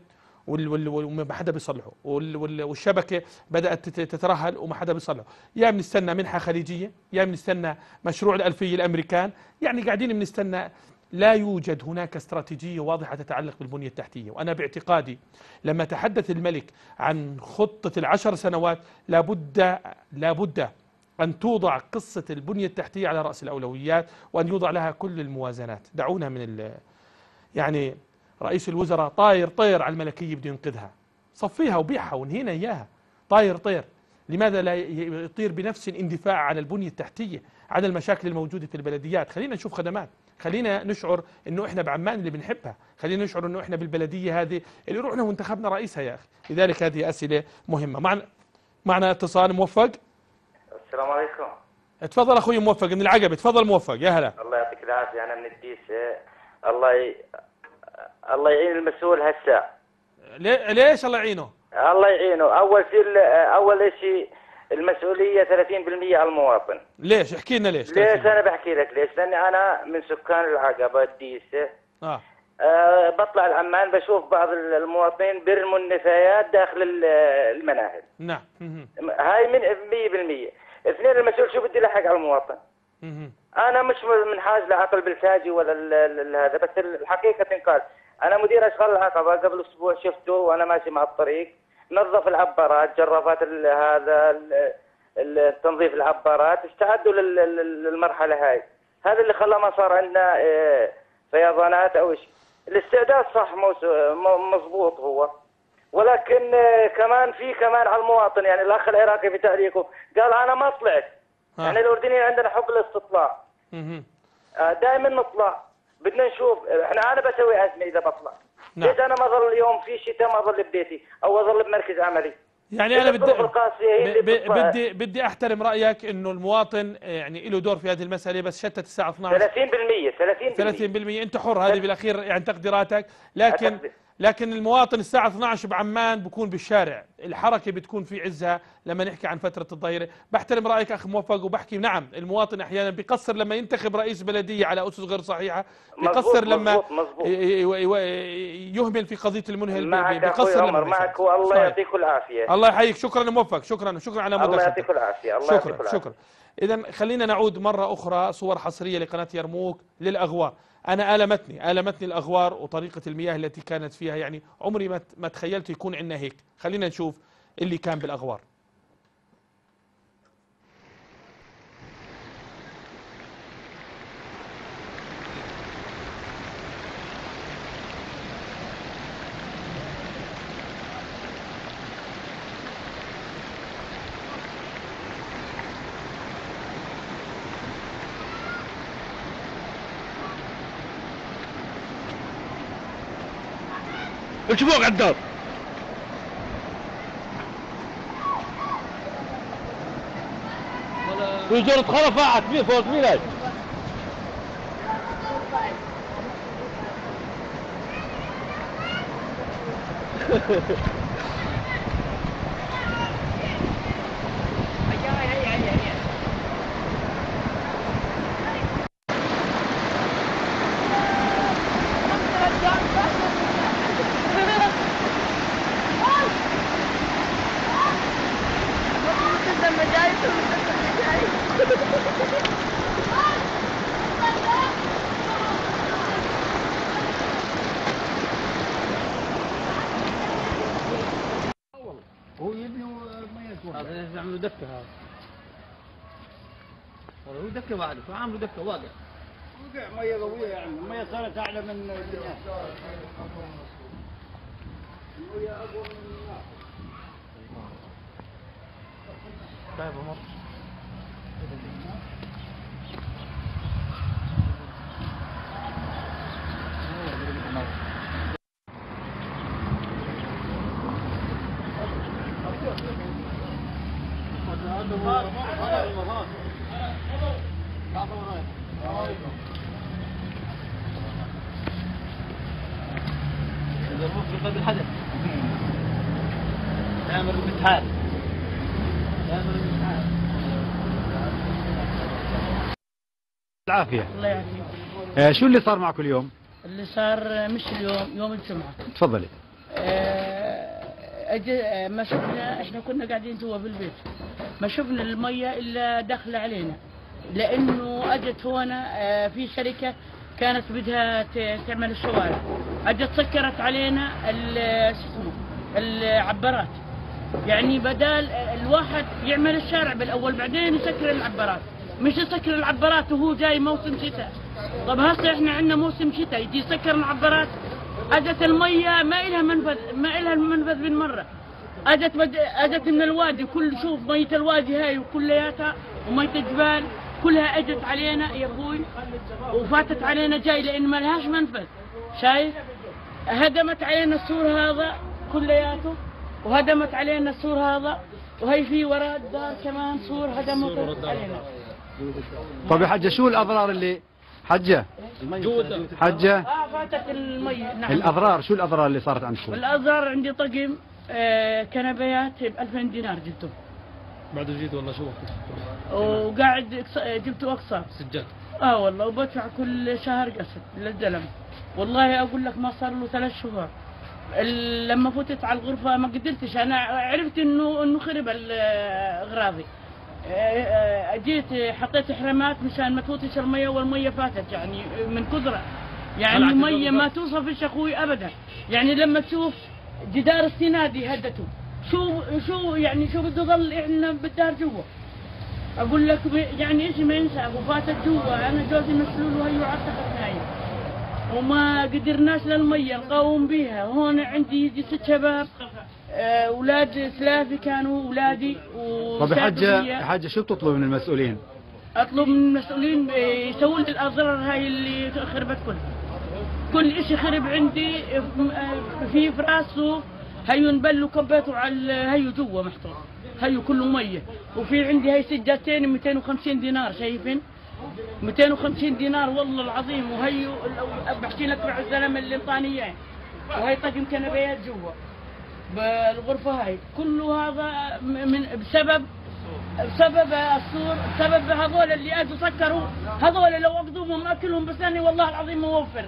وال- وال- وما حدا بيصلحه وال- وال- والشبكة بدأت تت- تترهل وما حدا بيصلحه. يا بنستنى منحة خليجية يا بنستنى مشروع الألفية الأمريكان يعني قاعدين بنستنى لا يوجد هناك استراتيجية واضحة تتعلق بالبنية التحتية. وأنا باعتقادي لما تحدث الملك عن خطة العشر سنوات لابد لابد أن توضع قصة البنية التحتية على رأس الأولويات وأن يوضع لها كل الموازنات. دعونا من يعني رئيس الوزراء طاير طير على الملكية بده ينقذها. صفيها وبيعها وانهينا إياها. طاير طير. لماذا لا يطير بنفس الاندفاع على البنية التحتية على المشاكل الموجودة في البلديات؟ خلينا نشوف خدمات. خلينا نشعر إنه إحنا بعمان اللي بنحبها. خلينا نشعر إنه إحنا بالبلدية هذه اللي رحنا وانتخبنا رئيسها يا أخي. لذلك هذه أسئلة مهمة. معنا معنا اتصال موفق؟
السلام عليكم.
تفضل أخوي موفق من العقبة تفضل موفق. يا هلا.
الله يعطيك العافية. أنا من الديس. الله ي... الله يعين المسؤول هسه.
ليش الله يعينه؟
الله يعينه. أول شيء أول شيء المسؤولية 30% على المواطن.
ليش؟ احكي لنا ليش
ليش أنا بحكي لك؟ ليش؟ لاني أنا من سكان العقبة الديس
آه.
أه بطلع العمان بشوف بعض المواطنين بيرموا النفايات داخل ال- المناهل
نعم.
هاي من 100% اثنين المسؤول شو بدي لحق على المواطن. أنا مش منحاز لعقل بلساجي ولا هذا بس الحقيقة تنقال. أنا مدير أشغال العقبة قبل أسبوع شفته وأنا ماشي مع الطريق. نظف العبارات جرافات هذا تنظيف العبارات استعدوا لل- لل- للمرحلة هاي. هذا اللي خلى ما صار عندنا آه، فيضانات أو شيء الاستعداد صح مضبوط هو. ولكن آه، كمان في كمان على المواطن يعني الأخ العراقي في تعليقه قال أنا ما طلعت. يعني الاردنيين عندنا حب الاستطلاع. دائما نطلع. بدنا نشوف. إحنا أنا بسوي ازمه إذا بطلع.
نعم.
ليش أنا ما اظل اليوم في شتاء ما اظل ببيتي أو أظل بمركز عملي.
يعني أنا بدي ب-. بدي بدي أحترم رأيك إنه المواطن آه، يعني له دور في هذه المسألة بس شتت الساعة 12
30% 30%
30% أنت حر هذه بالأخير يعني تقديراتك. لكن لكن المواطن الساعة 12 بعمان بكون بالشارع. الحركة بتكون في عزها لما نحكي عن فترة الظهيره بحترم رأيك أخ موفق وبحكي نعم المواطن أحيانا بيقصر لما ينتخب رئيس بلدية على أسس غير صحيحة بيقصر لما يهمل في قضية المنهل بيقصر لما.
معك والله
صحيح.
يعطيكم العافية.
الله يحييك. شكرا موفق شكرا شكرا على
الله
مداخلتك.
يعطيكم العافية الله يعطيكم
شكرا شكرا. اذا خلينا نعود مرة أخرى صور حصرية لقناة يرموك للاغوار أنا آلمتني آلمتني الأغوار وطريقة المياه التي كانت فيها يعني عمري ما تخيلت يكون عندنا هيك. خلينا نشوف اللي كان
بالأغوار. أسبوع على الدار وزارة خلفاء
عتمية فوز ميلاد Ha ha ha. بعده عامله دكه واقع.
وقع مية قوية يعني الميه صارت اعلى من الدنيا الميه اقوى من النار
طيب عمر
يضربوك في قلب الحدث تامر المتحال تامر المتحال
العافية
الله يعافيك.
آه، شو اللي صار معكم اليوم؟
اللي صار مش اليوم يوم الجمعة.
تفضلي.
آه، أج- آه، ما شفنا إحنا كنا قاعدين جوا بالبيت. ما شفنا المية إلا داخلة علينا. لأنه أجت هنا آه، في شركة كانت بدها تعمل الشوارع. أجت سكرت علينا ال- شو اسمه العبارات. يعني بدال الواحد يعمل الشارع بالأول بعدين يسكر العبارات. مش يسكر العبارات وهو جاي موسم شتاء. طب هسه إحنا عندنا موسم شتاء يجي يسكر العبارات أجت المية ما إلها منفذ ما إلها منفذ بالمرة أجت بد... أجت من الوادي كل شوف مية الوادي هاي وكلياتها ومية الجبال كلها أجت علينا يا أبوي وفاتت علينا جاي لأن ما لهاش منفذ. شايف؟ هدمت علينا السور هذا كلياته وهدمت علينا السور هذا وهي في وراء الدار كمان سور هدمت علينا.
طيب يا حجة شو الأضرار اللي حجة.
جودة.
حجة.
آه فاتت المية نعم.
الأضرار شو الأضرار اللي صارت عندكم؟
الازهر عندي طقم آه كنبيات ب 2000 دينار جبته.
بعد جيت والله شو
وقاعد جبته اقساط
سجاد
آه والله وبدفع كل شهر قسط للزلمه والله أقول لك ما صار له ثلاث شهور. لما فتت على الغرفة ما قدرتش. أنا عرفت انه إنه خرب أغراضي. آه، آه، جيت حطيت حرامات مشان ما تفوتش المية والمية فاتت يعني من كثرة. يعني ميه ما. توصفش أخوي ابدا. يعني لما تشوف جدار السنادي هدته. شو شو يعني شو بده ظل إحنا بالدار جوا؟ أقول لك يعني إيش ما ينسى. وفاتت جوا. أنا جوزي مسلول وهي عتقت نايم وما قدرناش للميه نقاوم بيها. هون عندي يجي ست شباب آه، أولاد ثلاثة كانوا اولادي
طيب يا حجة
وساعدوا
يا
فيا.
حجة شو بتطلب من المسؤولين؟
أطلب من المسؤولين آه، يسووا لي الاضرار هاي اللي خربت كلها كل إشي خرب عندي في- آه، في في راسه هيو نبلوا كبيته على هيو جوا محطوط هيو كله مية. وفي عندي هاي سجادتين 250 دينار شايفين؟ 250 دينار والله العظيم وهيو ال- بحكي لك مع الزلمة اللي انطاني اياه وهي طقم كنبيات جوا. بالغرفة هاي. كله هذا من بسبب بسبب السور بسبب هذول اللي أجوا سكروا. هذول لو اخذوهم أكلهم بسنة والله العظيم موفر.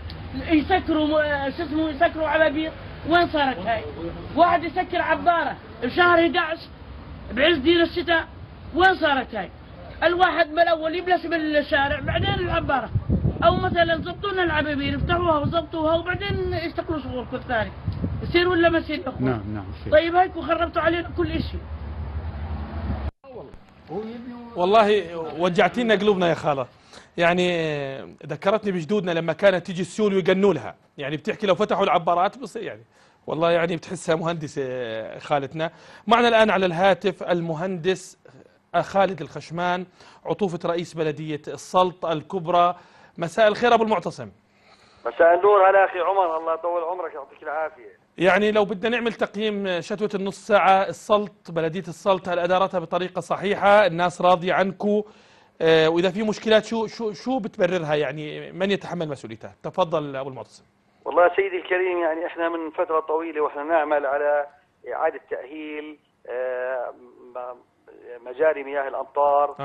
يسكروا شو اسمه يسكروا عبابير وين صارت هاي؟ واحد يسكر عبارة بشهر 11 بعز دين الشتاء. وين صارت هاي؟ الواحد بالاول يبلش بالشارع بعدين العبارة. أو مثلا زبطونا العبابير يفتحوها وزبطوها وبعدين يشتغلوا شغلكم الثاني يصير ولا ما يصير؟
نعم نعم.
طيب هيك وخربتوا علينا كل شيء
والله وجعتينا قلوبنا يا خالة. يعني ذكرتني بجدودنا لما كانت تيجي السيول ويقنوا لها. يعني بتحكي لو فتحوا العبارات بس يعني والله يعني بتحسها مهندسة خالتنا. معنا الآن على الهاتف المهندس خالد الخشمان عطوفة رئيس بلدية السلط الكبرى. مساء الخير أبو المعتصم.
مساء النور على أخي عمر. الله يطول عمرك يعطيك العافية.
يعني لو بدنا نعمل تقييم شتوة النص ساعة السلط بلدية السلط هل أدارتها بطريقة صحيحة؟ الناس راضية عنكم آه، وإذا في مشكلات شو شو شو بتبررها؟ يعني من يتحمل مسؤوليتها تفضل أبو المعتصم.
والله سيدي الكريم يعني إحنا من فترة طويلة وإحنا نعمل على إعادة تأهيل آه، مجاري مياه
الأمطار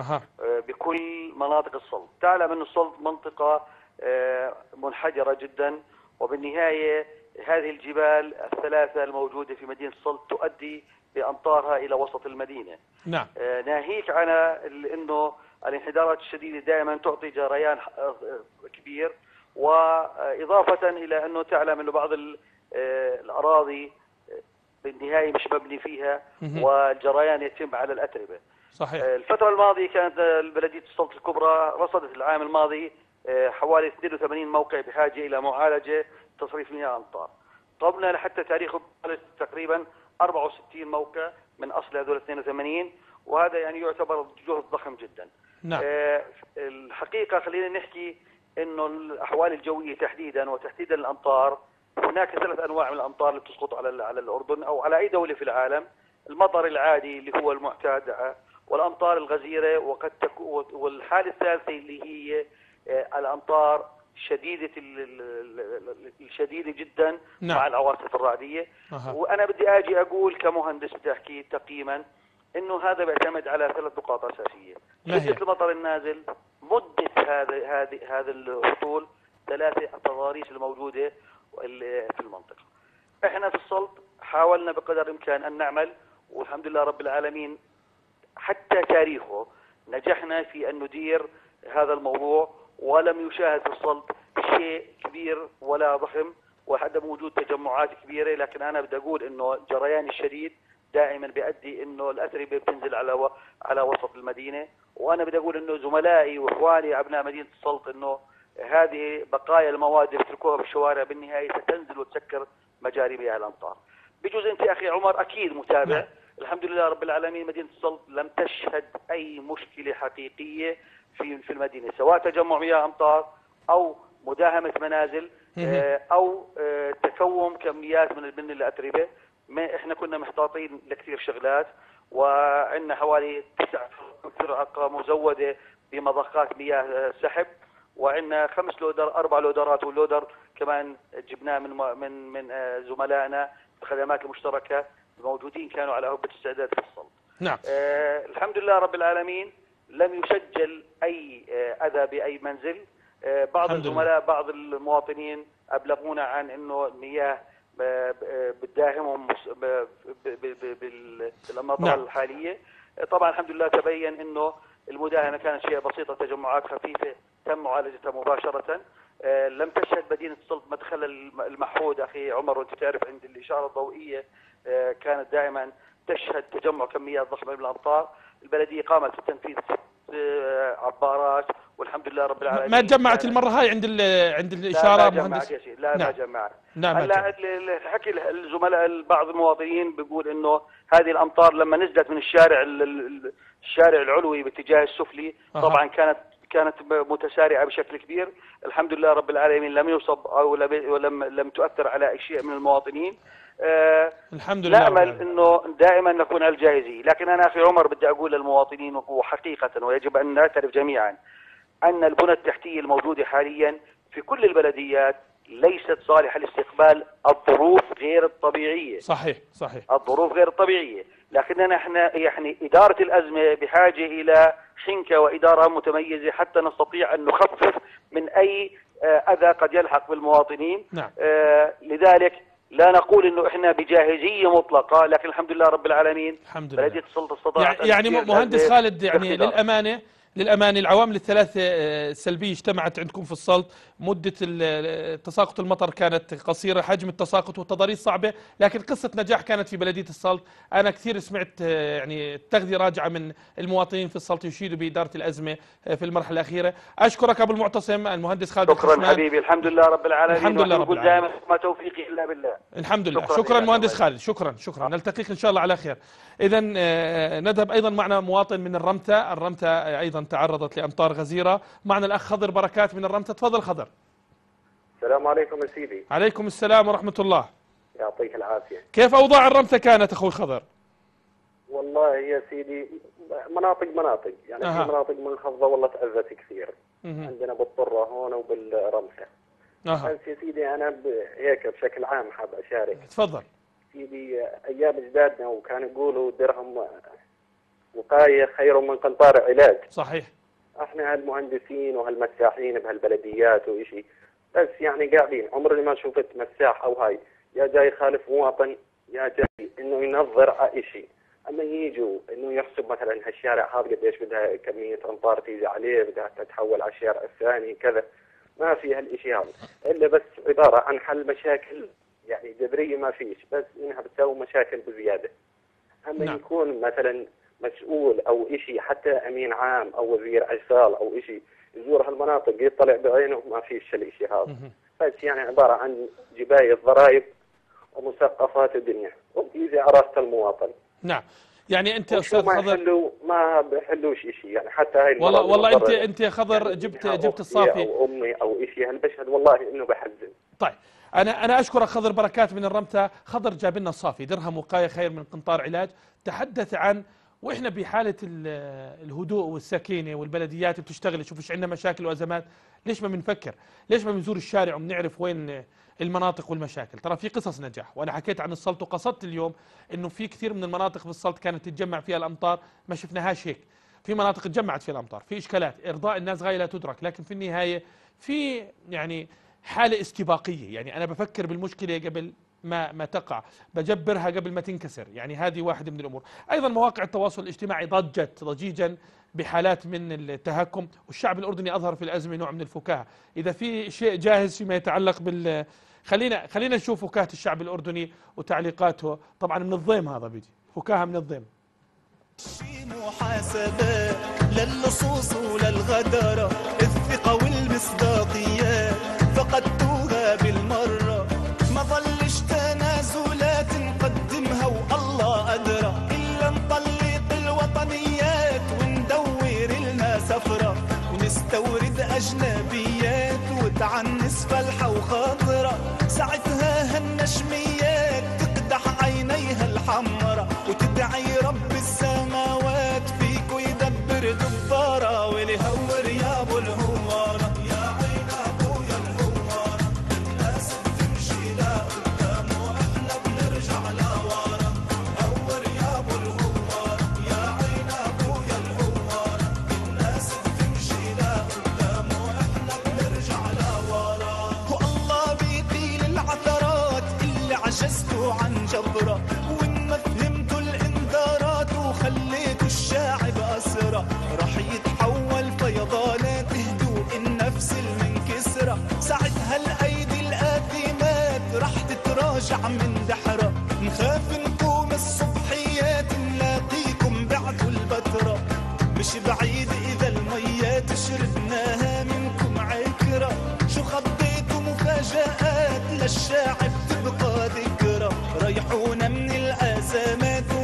آه، بكل مناطق السلط تعلم أن السلط منطقة آه، منحدرة جدا وبالنهاية هذه الجبال الثلاثة الموجودة في مدينة السلط تؤدي بأمطارها إلى وسط المدينة.
نعم.
آه، ناهيك عن أنه الانحدارات الشديدة دائما تعطي جريان آه، كبير وإضافة إلى أنه تعلم أنه بعض ال- بالنهاية مش مبني فيها. والجريان يتم على الأتربة.
صحيح.
آه، الفترة الماضية كانت بلدية السلطة الكبرى رصدت العام الماضي آه، حوالي 82 موقع بحاجة إلى معالجة تصريف مياه أمطار طبنا لحتى تاريخ تقريبا 64 موقع من أصل هذول 82 وهذا يعني يعتبر جهد ضخم جدا.
نعم.
آه، الحقيقة خلينا نحكي إنه الأحوال الجوية تحديدا وتحديدا الامطار هناك ثلاث أنواع من الأمطار اللي بتسقط على على الأردن أو على أي دولة في العالم المطر العادي اللي هو المعتاد آه، والأمطار الغزيرة وقد تكون والحالة الثالثة اللي هي آه، الأمطار شديدة ال- ال- ال- الشديدة جدا
نعم.
مع العواصف الرعدية
أها.
وأنا بدي آجي أقول كمهندس بدي أحكي تقييما إنه هذا بيعتمد على ثلاث نقاط
أساسية؟
شدة المطر النازل مدة هذا هذه هذا الهطول ثلاثة التضاريس الموجودة ال- في المنطقة. إحنا في السلط حاولنا بقدر الإمكان أن نعمل والحمد لله رب العالمين حتى تاريخه نجحنا في أن ندير هذا الموضوع ولم يشاهد في السلط شيء كبير ولا ضخم وعدم وجود تجمعات كبيرة. لكن أنا بدي أقول إنه الجريان الشديد دائما بيؤدي إنه الاتربه بتنزل على و... على وسط المدينة. وأنا بدي أقول إنه زملائي وإخواني أبناء مدينة السلط إنه هذه بقايا المواد اللي بتركوها بالشوارع بالنهاية ستنزل وتسكر مجاري مياه الأمطار. بجوز أنت أخي عمر أكيد متابع
نعم.
الحمد لله رب العالمين مدينة السلط لم تشهد أي مشكلة حقيقية في في المدينة سواء تجمع مياه أمطار أو مداهمة منازل. آه، أو آه، تكوم كميات من من الاتربه ما إحنا كنا محتاطين لكثير شغلات وعندنا حوالي تسع فرق مزودة بمضخات مياه سحب وعندنا خمس لودر أربع لودرات واللودر كمان جبناه من من من آه، زملائنا في الخدمات المشتركة الموجودين كانوا على هبة استعداد في الصلب.
نعم
آه الحمد لله رب العالمين لم يسجل أي آه أذى بأي منزل آه بعض
لله.
الزملاء بعض المواطنين أبلغونا عن إنه المياه ب- بتداهمهم بالامطار
نعم.
الحالية آه طبعا الحمد لله تبين إنه المداهمه كانت شيء بسيطة تجمعات خفيفة تم معالجتها مباشرة. آه لم تشهد مدينة السلط مدخل الم- المحود أخي عمر وانت تعرف عند الإشارة الضوئية آه كانت دائما تشهد تجمع كميات ضخمة من الأمطار. البلدية قامت بتنفيذ عبارات والحمد لله رب العالمين.
ما تجمعت المرة هاي عند عند
لا
الإشارة
ما
مهندس؟
يا شيخ لا ما
نعم.
جمعت.
نعم ما
هلا ال- ال- الحكي ال- الزملاء بعض المواطنين بيقول إنه هذه الأمطار لما نزلت من الشارع ال- ال- الشارع العلوي باتجاه السفلي. طبعا كانت كانت متسارعة بشكل كبير. الحمد لله رب العالمين لم يصب أو لم لم تؤثر على اي شيء من المواطنين. آه
الحمد لله نأمل.
إنه دائما نكون على الجاهزيه لكن أنا أخي عمر بدي أقول للمواطنين وحقيقة ويجب أن نعترف جميعا أن البنى التحتية الموجودة حاليا في كل البلديات ليست صالحة لاستقبال الظروف غير الطبيعية.
صحيح صحيح.
الظروف غير الطبيعية. لكننا إحنا يعني إدارة الأزمة بحاجة إلى حنكه وإدارة متميزة حتى نستطيع أن نخفف من أي آه، أذى قد يلحق بالمواطنين.
نعم.
آه، لذلك لا نقول إنه إحنا بجاهزية مطلقة لكن الحمد لله رب العالمين.
الحمد لله.
بلديه السلطة استطاعت
يعني,
أن
يعني مهندس خالد يعني
باقتدار.
للأمانة العوامل الثلاثة آه، السلبية اجتمعت عندكم في السلط. مدة ال- تساقط المطر كانت قصيرة حجم التساقط والتضاريس صعبة لكن قصة نجاح كانت في بلدية السلط. أنا كثير سمعت آه، يعني تغذية راجعة من المواطنين في السلط يشيدوا بإدارة الأزمة آه، في المرحلة الأخيرة. أشكرك أبو المعتصم المهندس خالد
شكرا. حبيبي الحمد لله رب العالمين
الحمد لله رب العالمين.
ما توفيقي إلا بالله.
الحمد لله.
شكراً
شكرا. مهندس خالد. شكرا شكرا. نلتقيك إن شاء الله على خير. اذا نذهب أيضا معنا مواطن من الرمتة آه، أيضا تعرضت لأمطار غزيرة. معنا الأخ خضر بركات من الرمتة تفضل خضر.
السلام عليكم يا سيدي.
عليكم السلام ورحمة الله.
يعطيك العافية.
كيف أوضاع الرمتة كانت أخوي خضر؟
والله يا سيدي مناطق مناطق. يعني
أها.
في مناطق منخفضة والله تأذت كثير.
مهم.
عندنا بالطرة هون وبالرمسة
أها.
بس يا سيدي أنا هيك بشكل عام حاب أشارك.
تفضل.
سيدي أيام أجدادنا وكانوا يقولوا درهم وقاية خير من قنطار علاج.
صحيح.
إحنا هالمهندسين وهالمساحين بهالبلديات وإشي بس يعني قاعدين عمري ما شفت مساح أو هاي. يا جاي يخالف مواطن يا جاي إنه ينظر على إشي. أما يجوا إنه يحسب مثلا هالشارع هذا قديش بدها كمية أمطار تيجي عليه بدها تتحول على الشارع الثاني كذا. ما في هالإشي هذا. إلا بس عبارة عن حل مشاكل يعني جذرية ما فيش بس إنها بتسوي مشاكل بزيادة. أما
نعم.
يكون مثلا مسؤول أو شيء حتى أمين عام أو وزير عسال أو شيء يزور هالمناطق يطلع بعينه ما فيش هالشيء هذا. بس يعني عبارة عن جباية ضرائب ومثقفات الدنيا وبيجي على راسه المواطن.
نعم. يعني
أنت
أستاذ
ما
خضر
ما بيحلوش شيء يعني حتى هاي
والله والله انت أنت يا خضر
يعني
جبت جبت الصافي
أو أمي أو شيء هالبشهد والله إنه بحزن.
طيب. أنا أنا أشكرك خضر بركات من الرمته خضر جاب لنا الصافي درهم وقاية خير من قنطار علاج. تحدث عن وإحنا بحالة ال- الهدوء والسكينة والبلديات بتشتغل شوف إيش عندنا مشاكل وأزمات. ليش ما بنفكر؟ ليش ما بنزور الشارع وبنعرف وين المناطق والمشاكل؟ ترى في قصص نجاح وأنا حكيت عن السلط وقصدت اليوم إنه في كثير من المناطق بالسلط كانت تتجمع فيها الأمطار ما شفناهاش هيك. في مناطق تجمعت فيها الأمطار في إشكالات إرضاء الناس غاية لا تدرك لكن في النهاية في يعني حالة استباقية. يعني أنا بفكر بالمشكلة قبل ما ما تقع. بجبرها قبل ما تنكسر. يعني هذه واحدة من الأمور. أيضا مواقع التواصل الاجتماعي ضجت ضجيجا بحالات من التهكم والشعب الأردني أظهر في الأزمة نوع من الفكاهة. إذا في شيء جاهز فيما يتعلق بال خلينا خلينا نشوف فكاهة الشعب الأردني وتعليقاته. طبعا من الضيم هذا بيجي. فكاهة من الضيم.
محاسبة للصوص وللغدرة الثقة والمصداقية. ونستورد أجنبيات وتعنس فلحة وخضرة ساعتها هالنشميات عن جبرة وإن ما فهمتوا الإنذارات وخليتوا الشاعب أسرى راح يتحول فيضانات هدوء النفس المنكسرة. ساعتها الأيدي الآثمات راح تتراجع من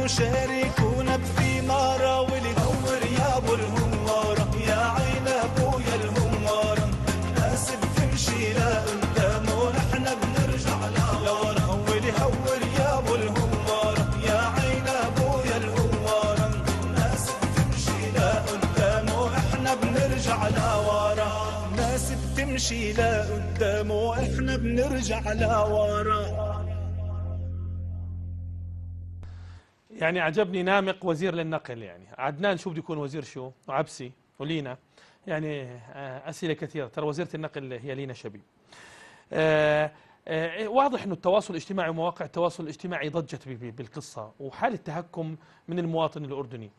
وشاركونا بثمارة ولدور يا أبو يا عين أبويا ناس بتمشي لقدام ونحنا بنرجع لورا ولهور يا أبو الهوارة يا عين أبويا ناس بتمشي لقدام وإحنا بنرجع لورا ناس بتمشي لقدام بنرجع لورا
يعني عجبني نامق وزير للنقل يعني. عدنان شو بده يكون وزير شو؟ وعبسي ولينا. يعني آه، أسئلة كثيرة. ترى وزيرة النقل هي لينا شبيب. آه، آه، واضح أنه التواصل الاجتماعي ومواقع التواصل الاجتماعي ضجت بالقصة وحالة تهكم من المواطن الأردني.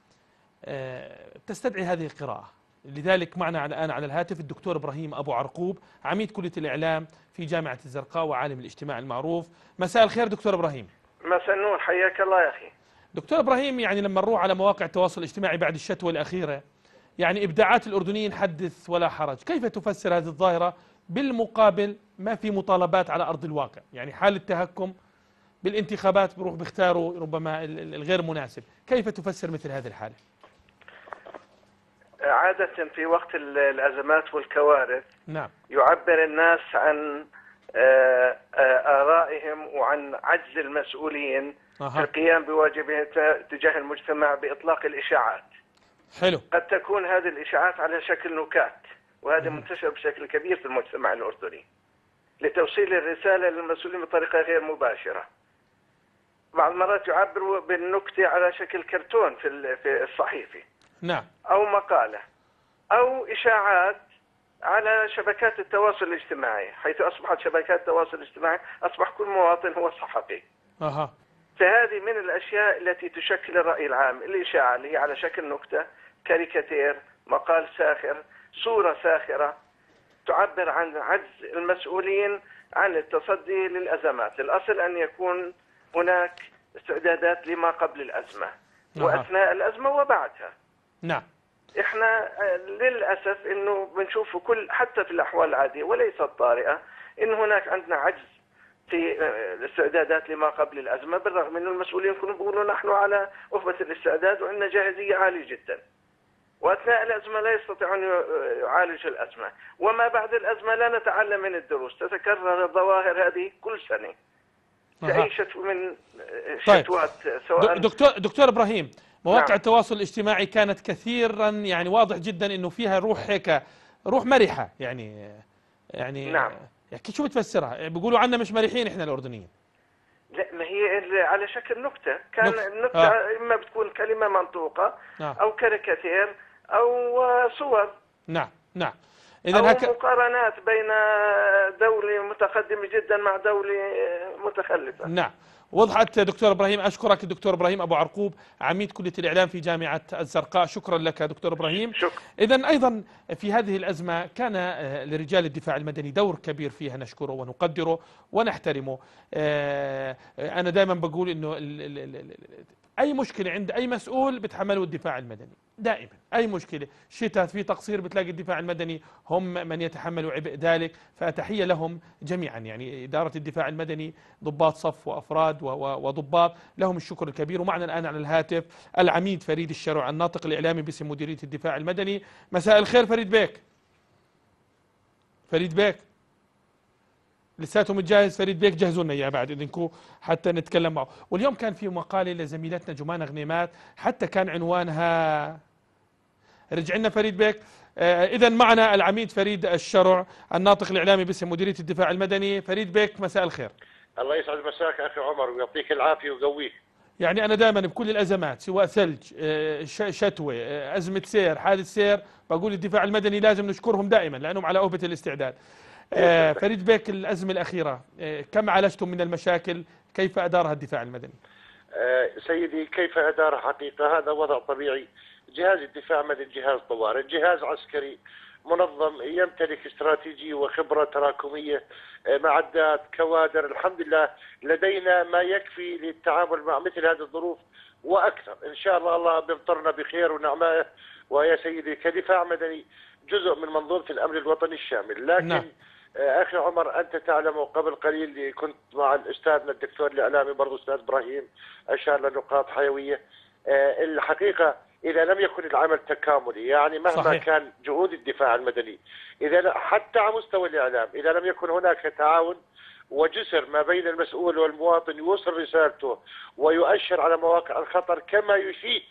تستدعي هذه القراءة. لذلك معنا الآن على الهاتف الدكتور إبراهيم أبو عرقوب عميد كلية الإعلام في جامعة الزرقاء وعالم الاجتماع المعروف. مساء الخير دكتور إبراهيم.
مساء النور. حياك الله يا أخي.
دكتور إبراهيم يعني لما نروح على مواقع التواصل الاجتماعي بعد الشتوى الأخيرة يعني إبداعات الأردنيين حدث ولا حرج، كيف تفسر هذه الظاهرة؟ بالمقابل ما في مطالبات على أرض الواقع، يعني حال التهكم بالانتخابات بروح بيختاروا ربما ال- ال- الغير مناسب، كيف تفسر مثل هذه الحالة؟
عادة في وقت ال- الأزمات والكوارث
نعم.
يعبر الناس عن آه، آه، آرائهم وعن عجز المسؤولين
أها.
القيام بواجبهم ت- تجاه المجتمع بإطلاق الإشاعات.
حلو.
قد تكون هذه الإشاعات على شكل نكات وهذا منتشر بشكل كبير في المجتمع الأردني لتوصيل الرسالة للمسؤولين بطريقة غير مباشرة. بعض المرات يعبر بالنكتة على شكل كرتون في في الصحيفة.
نعم.
أو مقالة أو إشاعات على شبكات التواصل الاجتماعي حيث أصبحت شبكات التواصل الاجتماعي أصبح كل مواطن هو صحفي
أها.
فهذه من الأشياء التي تشكل الرأي العام الإشاعة اللي هي على شكل نكتة كاريكاتير مقال ساخر صورة ساخرة تعبر عن عجز المسؤولين عن التصدي للأزمات. الأصل أن يكون هناك استعدادات لما قبل الأزمة
نعم.
وأثناء الأزمة وبعدها.
نعم.
إحنا آه، للأسف إنه بنشوف كل حتى في الأحوال العادية وليس الطارئه إن هناك عندنا عجز في آه، الاستعدادات لما قبل الأزمة بالرغم ان المسؤولين يكونوا بيقولوا نحن على وفبه الاستعداد وعندنا جاهزية عالية جدا. وأثناء الأزمة لا يستطيع أن يعالج الأزمة، وما بعد الأزمة لا نتعلم من الدروس، تتكرر الظواهر هذه كل
سنة.
تعيش من
طيب.
شتوات سواء
د- دكتور دكتور إبراهيم مواقع
نعم.
التواصل الاجتماعي كانت كثيرا يعني واضح جدا إنه فيها روح هيك روح مرحة يعني يعني
نعم.
يعني شو بتفسرها؟ بيقولوا عنا مش مرحين إحنا الأردنيين
لا ما هي على شكل نكتة كان
نكتة.
النكتة
آه.
إما بتكون كلمة منطوقة
نعم.
أو كاريكاتير أو آه، صور
نعم نعم اذا هك
مقارنات بين دولة متقدمة جدا مع دولة آه، متخلفة
نعم وضحت دكتور إبراهيم أشكرك الدكتور إبراهيم أبو عرقوب عميد كلية الإعلام في جامعة الزرقاء. شكرا لك دكتور
إبراهيم.
اذا أيضا في هذه الأزمة كان آه، لرجال الدفاع المدني دور كبير فيها نشكره ونقدره ونحترمه. آه، آه، أنا دائما بقول إنه أي مشكلة عند أي مسؤول بتحمله الدفاع المدني دائما. أي مشكلة. شتاء في تقصير بتلاقي الدفاع المدني هم من يتحملوا عبء ذلك. فتحيه لهم جميعا. يعني إدارة الدفاع المدني ضباط صف وأفراد و- و- وضباط لهم الشكر الكبير. ومعنا الآن على الهاتف العميد فريد الشرع الناطق الإعلامي باسم مديرية الدفاع المدني. مساء الخير فريد بيك. فريد بيك. لساته متجهز فريد بيك جهزوا لنا إياه بعد اذنكم حتى نتكلم معه. واليوم كان في مقالة لزميلتنا جمانة غنيمات حتى كان عنوانها رجع لنا فريد بيك. آه اذا معنا العميد فريد الشرع الناطق الإعلامي باسم مديرية الدفاع المدني. فريد بيك مساء الخير.
الله يسعد مساك أخي عمر ويعطيك العافية ويقويك.
يعني أنا دائما بكل الأزمات سواء ثلج آه، شتوى آه، أزمة سير حادث سير بقول الدفاع المدني لازم نشكرهم دائما لأنهم على أوبة الاستعداد. فريد بيك الأزمة الأخيرة آه، كم عالجتم من المشاكل؟ كيف أدارها الدفاع المدني؟
آه، سيدي كيف ادار حقيقة؟ هذا وضع طبيعي. جهاز الدفاع مدني جهاز طوارئ جهاز عسكري منظم يمتلك استراتيجية وخبرة تراكمية آه، معدات كوادر. الحمد لله لدينا ما يكفي للتعامل مع مثل هذه الظروف وأكثر. إن شاء الله الله بيمطرنا بخير ونعمائه ويا سيدي كدفاع مدني جزء من منظومة الأمن الوطني الشامل. لكن
نعم.
آه، أخي عمر أنت تعلم قبل قليل كنت مع الاستاذنا الدكتور الإعلامي برضو أستاذ إبراهيم أشار لنقاط حيوية آه، الحقيقة إذا لم يكن العمل تكاملي يعني مهما
صحيح.
كان جهود الدفاع المدني إذا حتى على مستوى الإعلام إذا لم يكن هناك تعاون وجسر ما بين المسؤول والمواطن يوصل رسالته ويؤشر على مواقع الخطر كما يشيد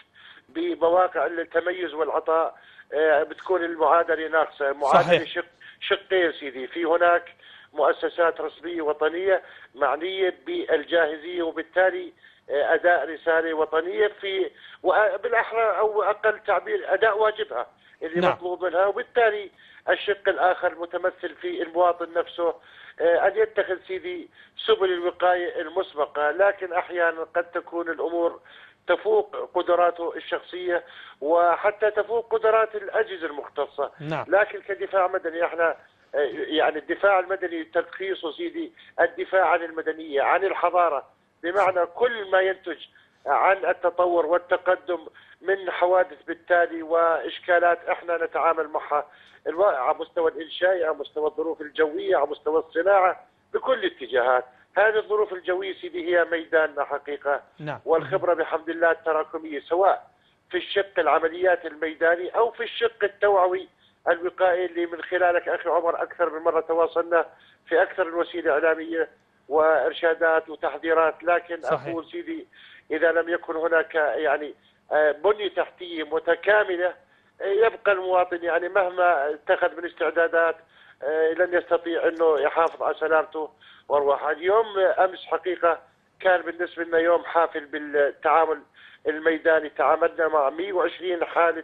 بمواقع التميز والعطاء آه، بتكون المعادلة ناقصة معادله. شق شقين سيدي. في هناك مؤسسات رسمية وطنية معنية بالجاهزية وبالتالي آه، أداء رسالة وطنية في وبالأحرى أو أقل تعبير أداء واجبها اللي
نعم.
مطلوب منها. وبالتالي الشق الآخر متمثل في المواطن نفسه آه، أن يتخذ سيدي سبل الوقاية المسبقة. لكن أحيانا قد تكون الأمور تفوق قدراته الشخصية وحتى تفوق قدرات الأجهزة المختصة.
نعم.
لكن كدفاع مدني إحنا آه، يعني الدفاع المدني تلخيصه سيدي الدفاع عن المدنية عن الحضارة. بمعنى كل ما ينتج عن التطور والتقدم من حوادث بالتالي وإشكالات إحنا نتعامل معها. على مستوى الانشائي على مستوى الظروف الجوية على مستوى الصناعة بكل الاتجاهات. هذه الظروف الجوية سيدي هي ميداننا حقيقة.
نعم.
والخبرة بحمد الله التراكمية سواء في الشق العمليات الميداني أو في الشق التوعوي الوقائي اللي من خلالك أخي عمر أكثر من مرة تواصلنا في أكثر من وسيلة إعلامية وإرشادات وتحذيرات. لكن
صحيح.
أقول سيدي إذا لم يكن هناك يعني آه، بنية تحتية متكاملة آه، يبقى المواطن يعني مهما اتخذ من استعدادات آه، لن يستطيع إنه يحافظ على سلامته. وارواحه اليوم آه، أمس حقيقة كان بالنسبة لنا يوم حافل بالتعامل الميداني. تعاملنا مع 120 حالة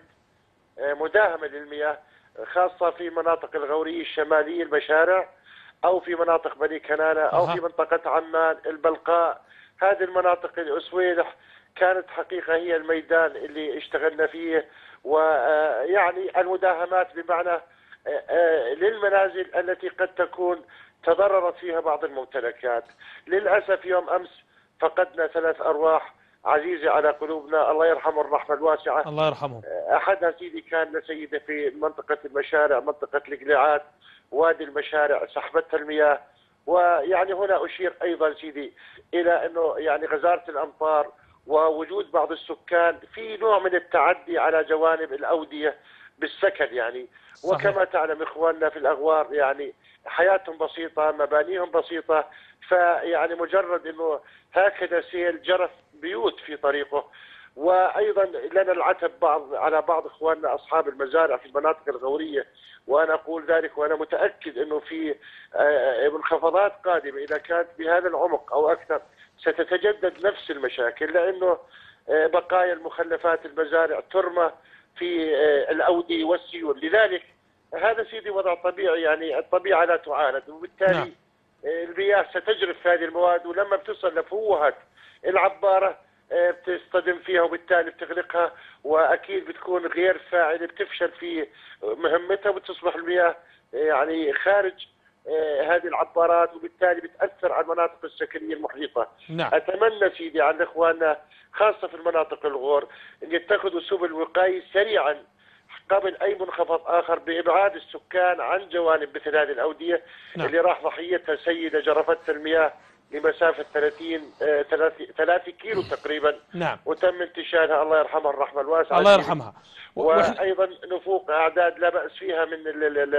آه، مداهمة للمياه خاصة في مناطق الغورية الشمالية المشارع أو في مناطق بني كنانة
أو.
في منطقة عمان البلقاء. هذه المناطق الأسويلح كانت حقيقة هي الميدان اللي اشتغلنا فيه. ويعني المداهمات بمعنى آه، آه، للمنازل التي قد تكون تضررت فيها بعض الممتلكات. للأسف يوم أمس فقدنا ثلاث أرواح عزيزة على قلوبنا. الله يرحمه الرحمة الواسعة.
الله يرحمهم.
أحدها سيدي كان سيدة في منطقة المشارع منطقة القليعات وادي المشارع سحبتها المياه. ويعني هنا أشير أيضا سيدي إلى أنه يعني غزارة الأمطار ووجود بعض السكان في نوع من التعدي على جوانب الأودية بالسكن يعني.
صحيح.
وكما تعلم إخواننا في الأغوار يعني حياتهم بسيطة مبانيهم بسيطة. فيعني مجرد أنه هكذا سيل جرف بيوت في طريقه. وأيضا لنا العتب بعض على بعض إخواننا أصحاب المزارع في المناطق الغورية. وأنا أقول ذلك وأنا متأكد إنه في آه، منخفضات قادمة. إذا كانت بهذا العمق أو أكثر ستتجدد نفس المشاكل لأنه آه، بقايا المخلفات المزارع ترمى. في آه، الاوديه والسيول لذلك هذا سيدي وضع طبيعي يعني الطبيعة لا تعاند وبالتالي
نعم.
المياه ستجرف هذه المواد ولما بتصل لفوهة العبارة آه، بتصطدم فيها وبالتالي بتغلقها وأكيد بتكون غير فاعلة بتفشل في مهمتها وبتصبح المياه آه، يعني خارج هذه العبارات وبالتالي بتأثر على المناطق السكنيه المحيطة.
نعم.
أتمنى سيدي عن اخواننا خاصة في المناطق الغور إن يتخذوا سبل وقايه سريعا قبل أي منخفض آخر بإبعاد السكان عن جوانب مثل هذه الأودية
نعم.
اللي راح ضحيتها سيده جرفتها المياه لمسافة 30 آه، 30 3 كيلو تقريبا
نعم
وتم انتشالها الله يرحمها الرحمة الواسعة
الله يرحمها و- وإحنا-
وأيضا نفوق أعداد لا بأس فيها من ال- ال- ال-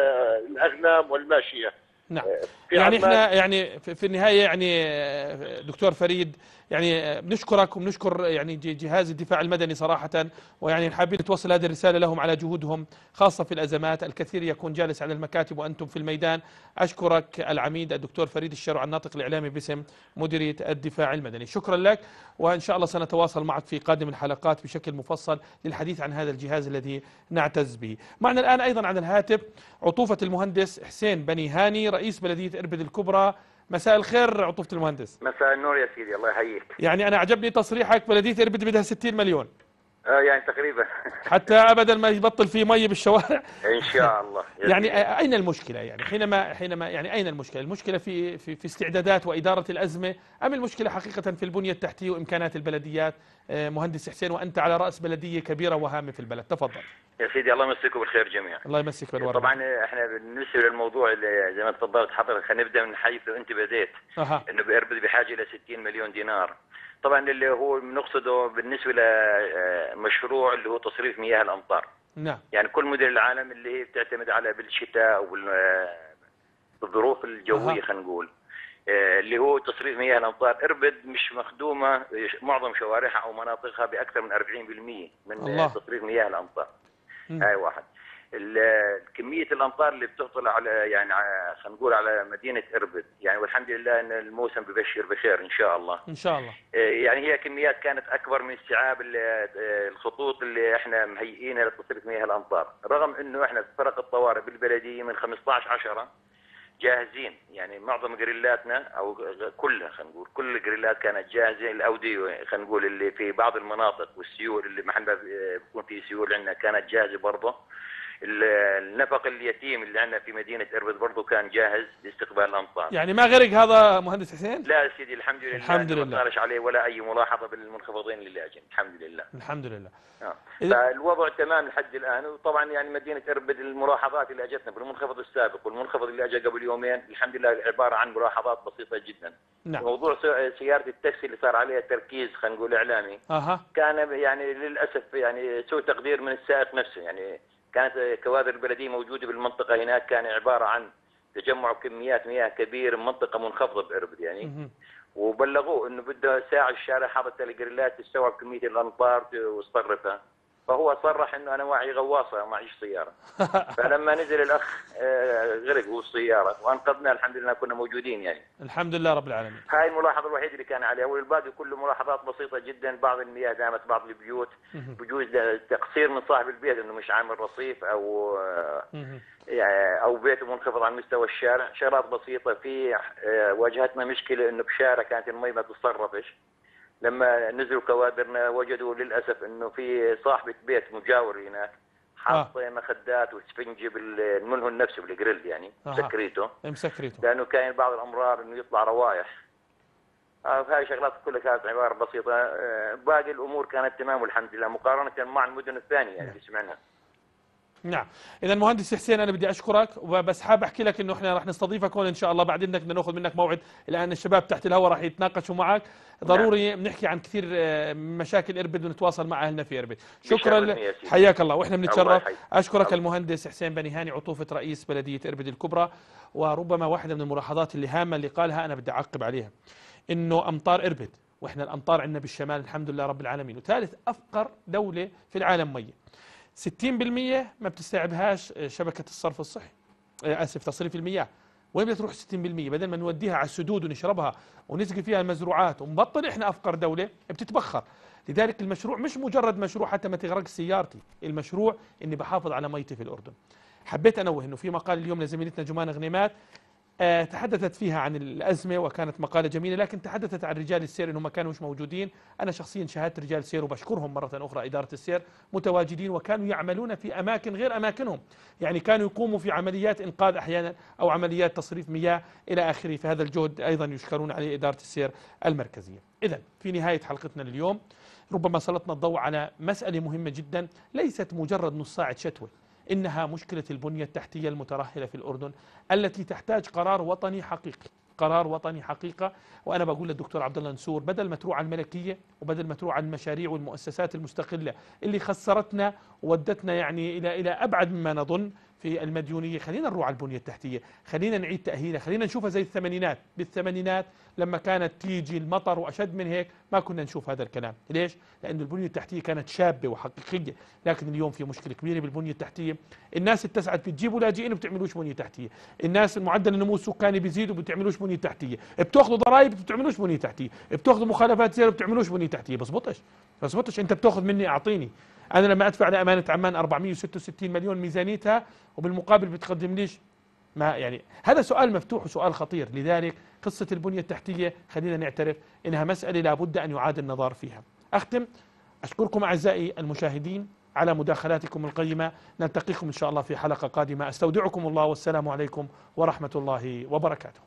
الأغنام والماشية
نعم.
في
يعني إحنا يعني في في النهاية يعني آه، دكتور فريد يعني بنشكرك وبنشكر يعني جهاز الدفاع المدني صراحة ويعني حابين توصل هذه الرسالة لهم على جهودهم خاصة في الأزمات. الكثير يكون جالس على المكاتب وأنتم في الميدان. أشكرك العميد الدكتور فريد الشرع الناطق الإعلامي باسم مديرية الدفاع المدني. شكرا لك وإن شاء الله سنتواصل معك في قادم الحلقات بشكل مفصل للحديث عن هذا الجهاز الذي نعتز به. معنا الآن أيضا على الهاتف عطوفة المهندس حسين بني هاني رئيس بلدية إربد الكبرى مساء الخير عطوفة المهندس.
مساء النور يا سيدي الله يحييك.
يعني أنا عجبني تصريحك بلديه اربد بدها 60 مليون.
آه يعني تقريبا. <laughs>
حتى ابدا ما يبطل في مي بالشوارع.
إن شاء الله. <laughs>
يعني. أين المشكلة؟ يعني حينما حينما يعني أين المشكلة؟ المشكلة في في في استعدادات وإدارة الأزمة أم المشكلة حقيقة في البنية التحتية وإمكانات البلديات؟ مهندس حسين وأنت على رأس بلدية كبيرة وهامة في البلد. تفضل.
يا سيدي الله يمسكم بالخير جميعا.
الله يمسك بالورد
طبعا إحنا بالنسبة للموضوع اللي زي ما تفضلت حضرتك خلينا نبدأ من حيث أنت بديت. إنه باربد بحاجة إلى 60 مليون دينار. طبعا اللي هو بنقصده بالنسبة لمشروع اللي هو تصريف مياه الأمطار.
نعم.
يعني كل مدن العالم اللي هي بتعتمد على بالشتاء وبال بالظروف
الجوية.
خلينا نقول. آه، اللي هو تصريف مياه الامطار إربد مش مخدومة معظم شوارعها أو مناطقها بأكثر من 40% من
الله.
آه، تصريف مياه الامطار
مم.
هاي واحد. كمية الامطار اللي بتهطل على يعني خلينا نقول على مدينة إربد. يعني والحمد لله إن الموسم ببشر بخير إن شاء الله.
إن شاء الله.
يعني هي كميات كانت أكبر من استيعاب ال- الخطوط اللي إحنا مهيئينها لتصريف مياه الامطار رغم إنه إحنا فرق الطوارئ بالبلدية من 15 10 جاهزين. يعني معظم جريلاتنا أو كلها خلينا نقول كل الجريلات كانت جاهزة. الاوديه خلينا نقول اللي في بعض المناطق والسيول اللي ب- بيكون في سيول عندنا كانت جاهزة برضه. النفق اليتيم اللي عندنا في مدينة إربد برضه كان جاهز لاستقبال الامطار
يعني ما غرق هذا مهندس حسين؟
لا سيدي الحمد لله.
الحمد لله.
ما صارش عليه ولا أي ملاحظة بالمنخفضين اللي اجن الحمد لله.
الحمد لله.
آه. فالوضع تمام لحد الآن. وطبعا يعني مدينة إربد الملاحظات اللي أجتنا بالمنخفض السابق والمنخفض اللي أجى قبل يومين الحمد لله عبارة عن ملاحظات بسيطة جدا.
نعم.
موضوع سيارة التاكسي اللي صار عليها تركيز خلينا نقول إعلامي
أها.
كان يعني للأسف يعني سوء تقدير من السائق نفسه. يعني كانت كوادر البلدية موجودة بالمنطقة هناك كان عبارة عن تجمع كميات مياه كبير من منطقة منخفضة باربد يعني. وبلغوه إنه بده ساعة الشارع حاطط الجريلات تستوعب كميه الامطار وتصرفها فهو صرح إنه أنا معي غواصة معيش سيارة. <laughs> فلما نزل الأخ آه، غرق هو السيارة. وأنقذنا الحمد لله كنا موجودين يعني.
الحمد لله رب العالمين.
هاي الملاحظة الوحيدة اللي كان عليها. والباقي كله ملاحظات بسيطة جدا. بعض المياه دامت بعض البيوت. بجوز تقصير من صاحب البيت إنه مش عامل رصيف أو آه،. يعني أو بيته منخفض عن مستوى الشارع. شغلات بسيطة. في آه، واجهتنا مشكلة إنه بشارع كانت المي ما تتصرفش. لما نزلوا كوادرنا وجدوا للأسف إنه في صاحبة بيت مجاور هناك حاط مخدات وسفنجة بالمنهن نفسه بالجريل يعني
أها.
سكريته
مسكريته.
لأنه كاين بعض الأمرار إنه يطلع روايح. آه، هاي شغلات كلها كانت عبارة بسيطة. آه، باقي الأمور كانت تمام والحمد لله. مقارنة مع المدن الثانية اللي سمعناها
نعم. اذا مهندس حسين أنا بدي أشكرك وبس حاب أحكي لك إنه إحنا راح نستضيفك هون إن شاء الله بعدين بدنا ناخذ منك موعد لأن الشباب تحت الهواء راح يتناقشوا معك. ضروري بنحكي عن كثير آه، مشاكل إربد ونتواصل مع أهلنا في إربد. شكرا
سيدي.
حياك الله وإحنا
الله
بنتشرف. أشكرك المهندس حسين بني هاني عطوفة رئيس بلدية إربد الكبرى وربما واحدة من الملاحظات اللي هامة اللي قالها أنا بدي أعقب عليها. إنه أمطار إربد وإحنا الأمطار عندنا بالشمال الحمد لله رب العالمين وثالث أفقر دولة في العالم مية. 60% ما بتستوعبهاش شبكة الصرف الصحي. آه، آسف تصريف المياه. وين بدها تروح 60% بدل ما نوديها على السدود ونشربها ونسقي فيها المزروعات ونبطل إحنا أفقر دولة بتتبخر. لذلك المشروع مش مجرد مشروع حتى ما تغرق سيارتي المشروع إني بحافظ على ميتي في الأردن. حبيت أنوه إنه في مقال اليوم لزميلتنا جمان غنيمات آه، تحدثت فيها عن الأزمة وكانت مقالة جميلة لكن تحدثت عن رجال السير أنهم ما كانوا مش موجودين. أنا شخصيا شاهدت رجال السير وبشكرهم مرة أخرى إدارة السير متواجدين وكانوا يعملون في أماكن غير أماكنهم. يعني كانوا يقوموا في عمليات إنقاذ أحيانا أو عمليات تصريف مياه إلى آخره. فهذا الجهد أيضا يشكرون عليه إدارة السير المركزية. إذا في نهاية حلقتنا اليوم ربما سلطنا الضوء على مسألة مهمة جدا ليست مجرد نص ساعة شتوى إنها مشكلة البنية التحتية المترهلة في الأردن التي تحتاج قرار وطني حقيقي. قرار وطني حقيقة. وأنا بقول للدكتور عبد الله نسور بدل ما تروح على الملكية وبدل ما تروح على المشاريع والمؤسسات المستقلة اللي خسرتنا وودتنا يعني إلى إلى أبعد مما نظن في المديونية. خلينا نروح على البنية التحتية. خلينا نعيد تأهيلها. خلينا نشوفها زي الثمانينات. بالثمانينات لما كانت تيجي المطر وأشد من هيك ما كنا نشوف هذا الكلام. ليش؟ لأن البنية التحتية كانت شابة وحقيقية. لكن اليوم في مشكلة كبيرة بالبنية التحتية. الناس اتسعت بتجيبوا لاجئين وبتعملوش بنية تحتية. الناس معدل النمو السكاني بيزيد وبتعملوش بنية تحتية. بتأخذوا ضرائب وبتعملوش بنية تحتية. بتأخذوا مخالفات زيادة وبتعملوش بنية تحتية. بزبطش. بزبطش. أنت بتأخذ مني أعطيني. أنا لما أدفع لأمانة عمان 466 مليون ميزانيتها وبالمقابل بتقدم ليش؟ ما يعني هذا سؤال مفتوح وسؤال خطير. لذلك قصة البنية التحتية خلينا نعترف إنها مسألة لابد أن يعاد النظر فيها. أختم أشكركم أعزائي المشاهدين على مداخلاتكم القيمة. نلتقيكم إن شاء الله في حلقة قادمة. أستودعكم الله والسلام عليكم ورحمة الله وبركاته.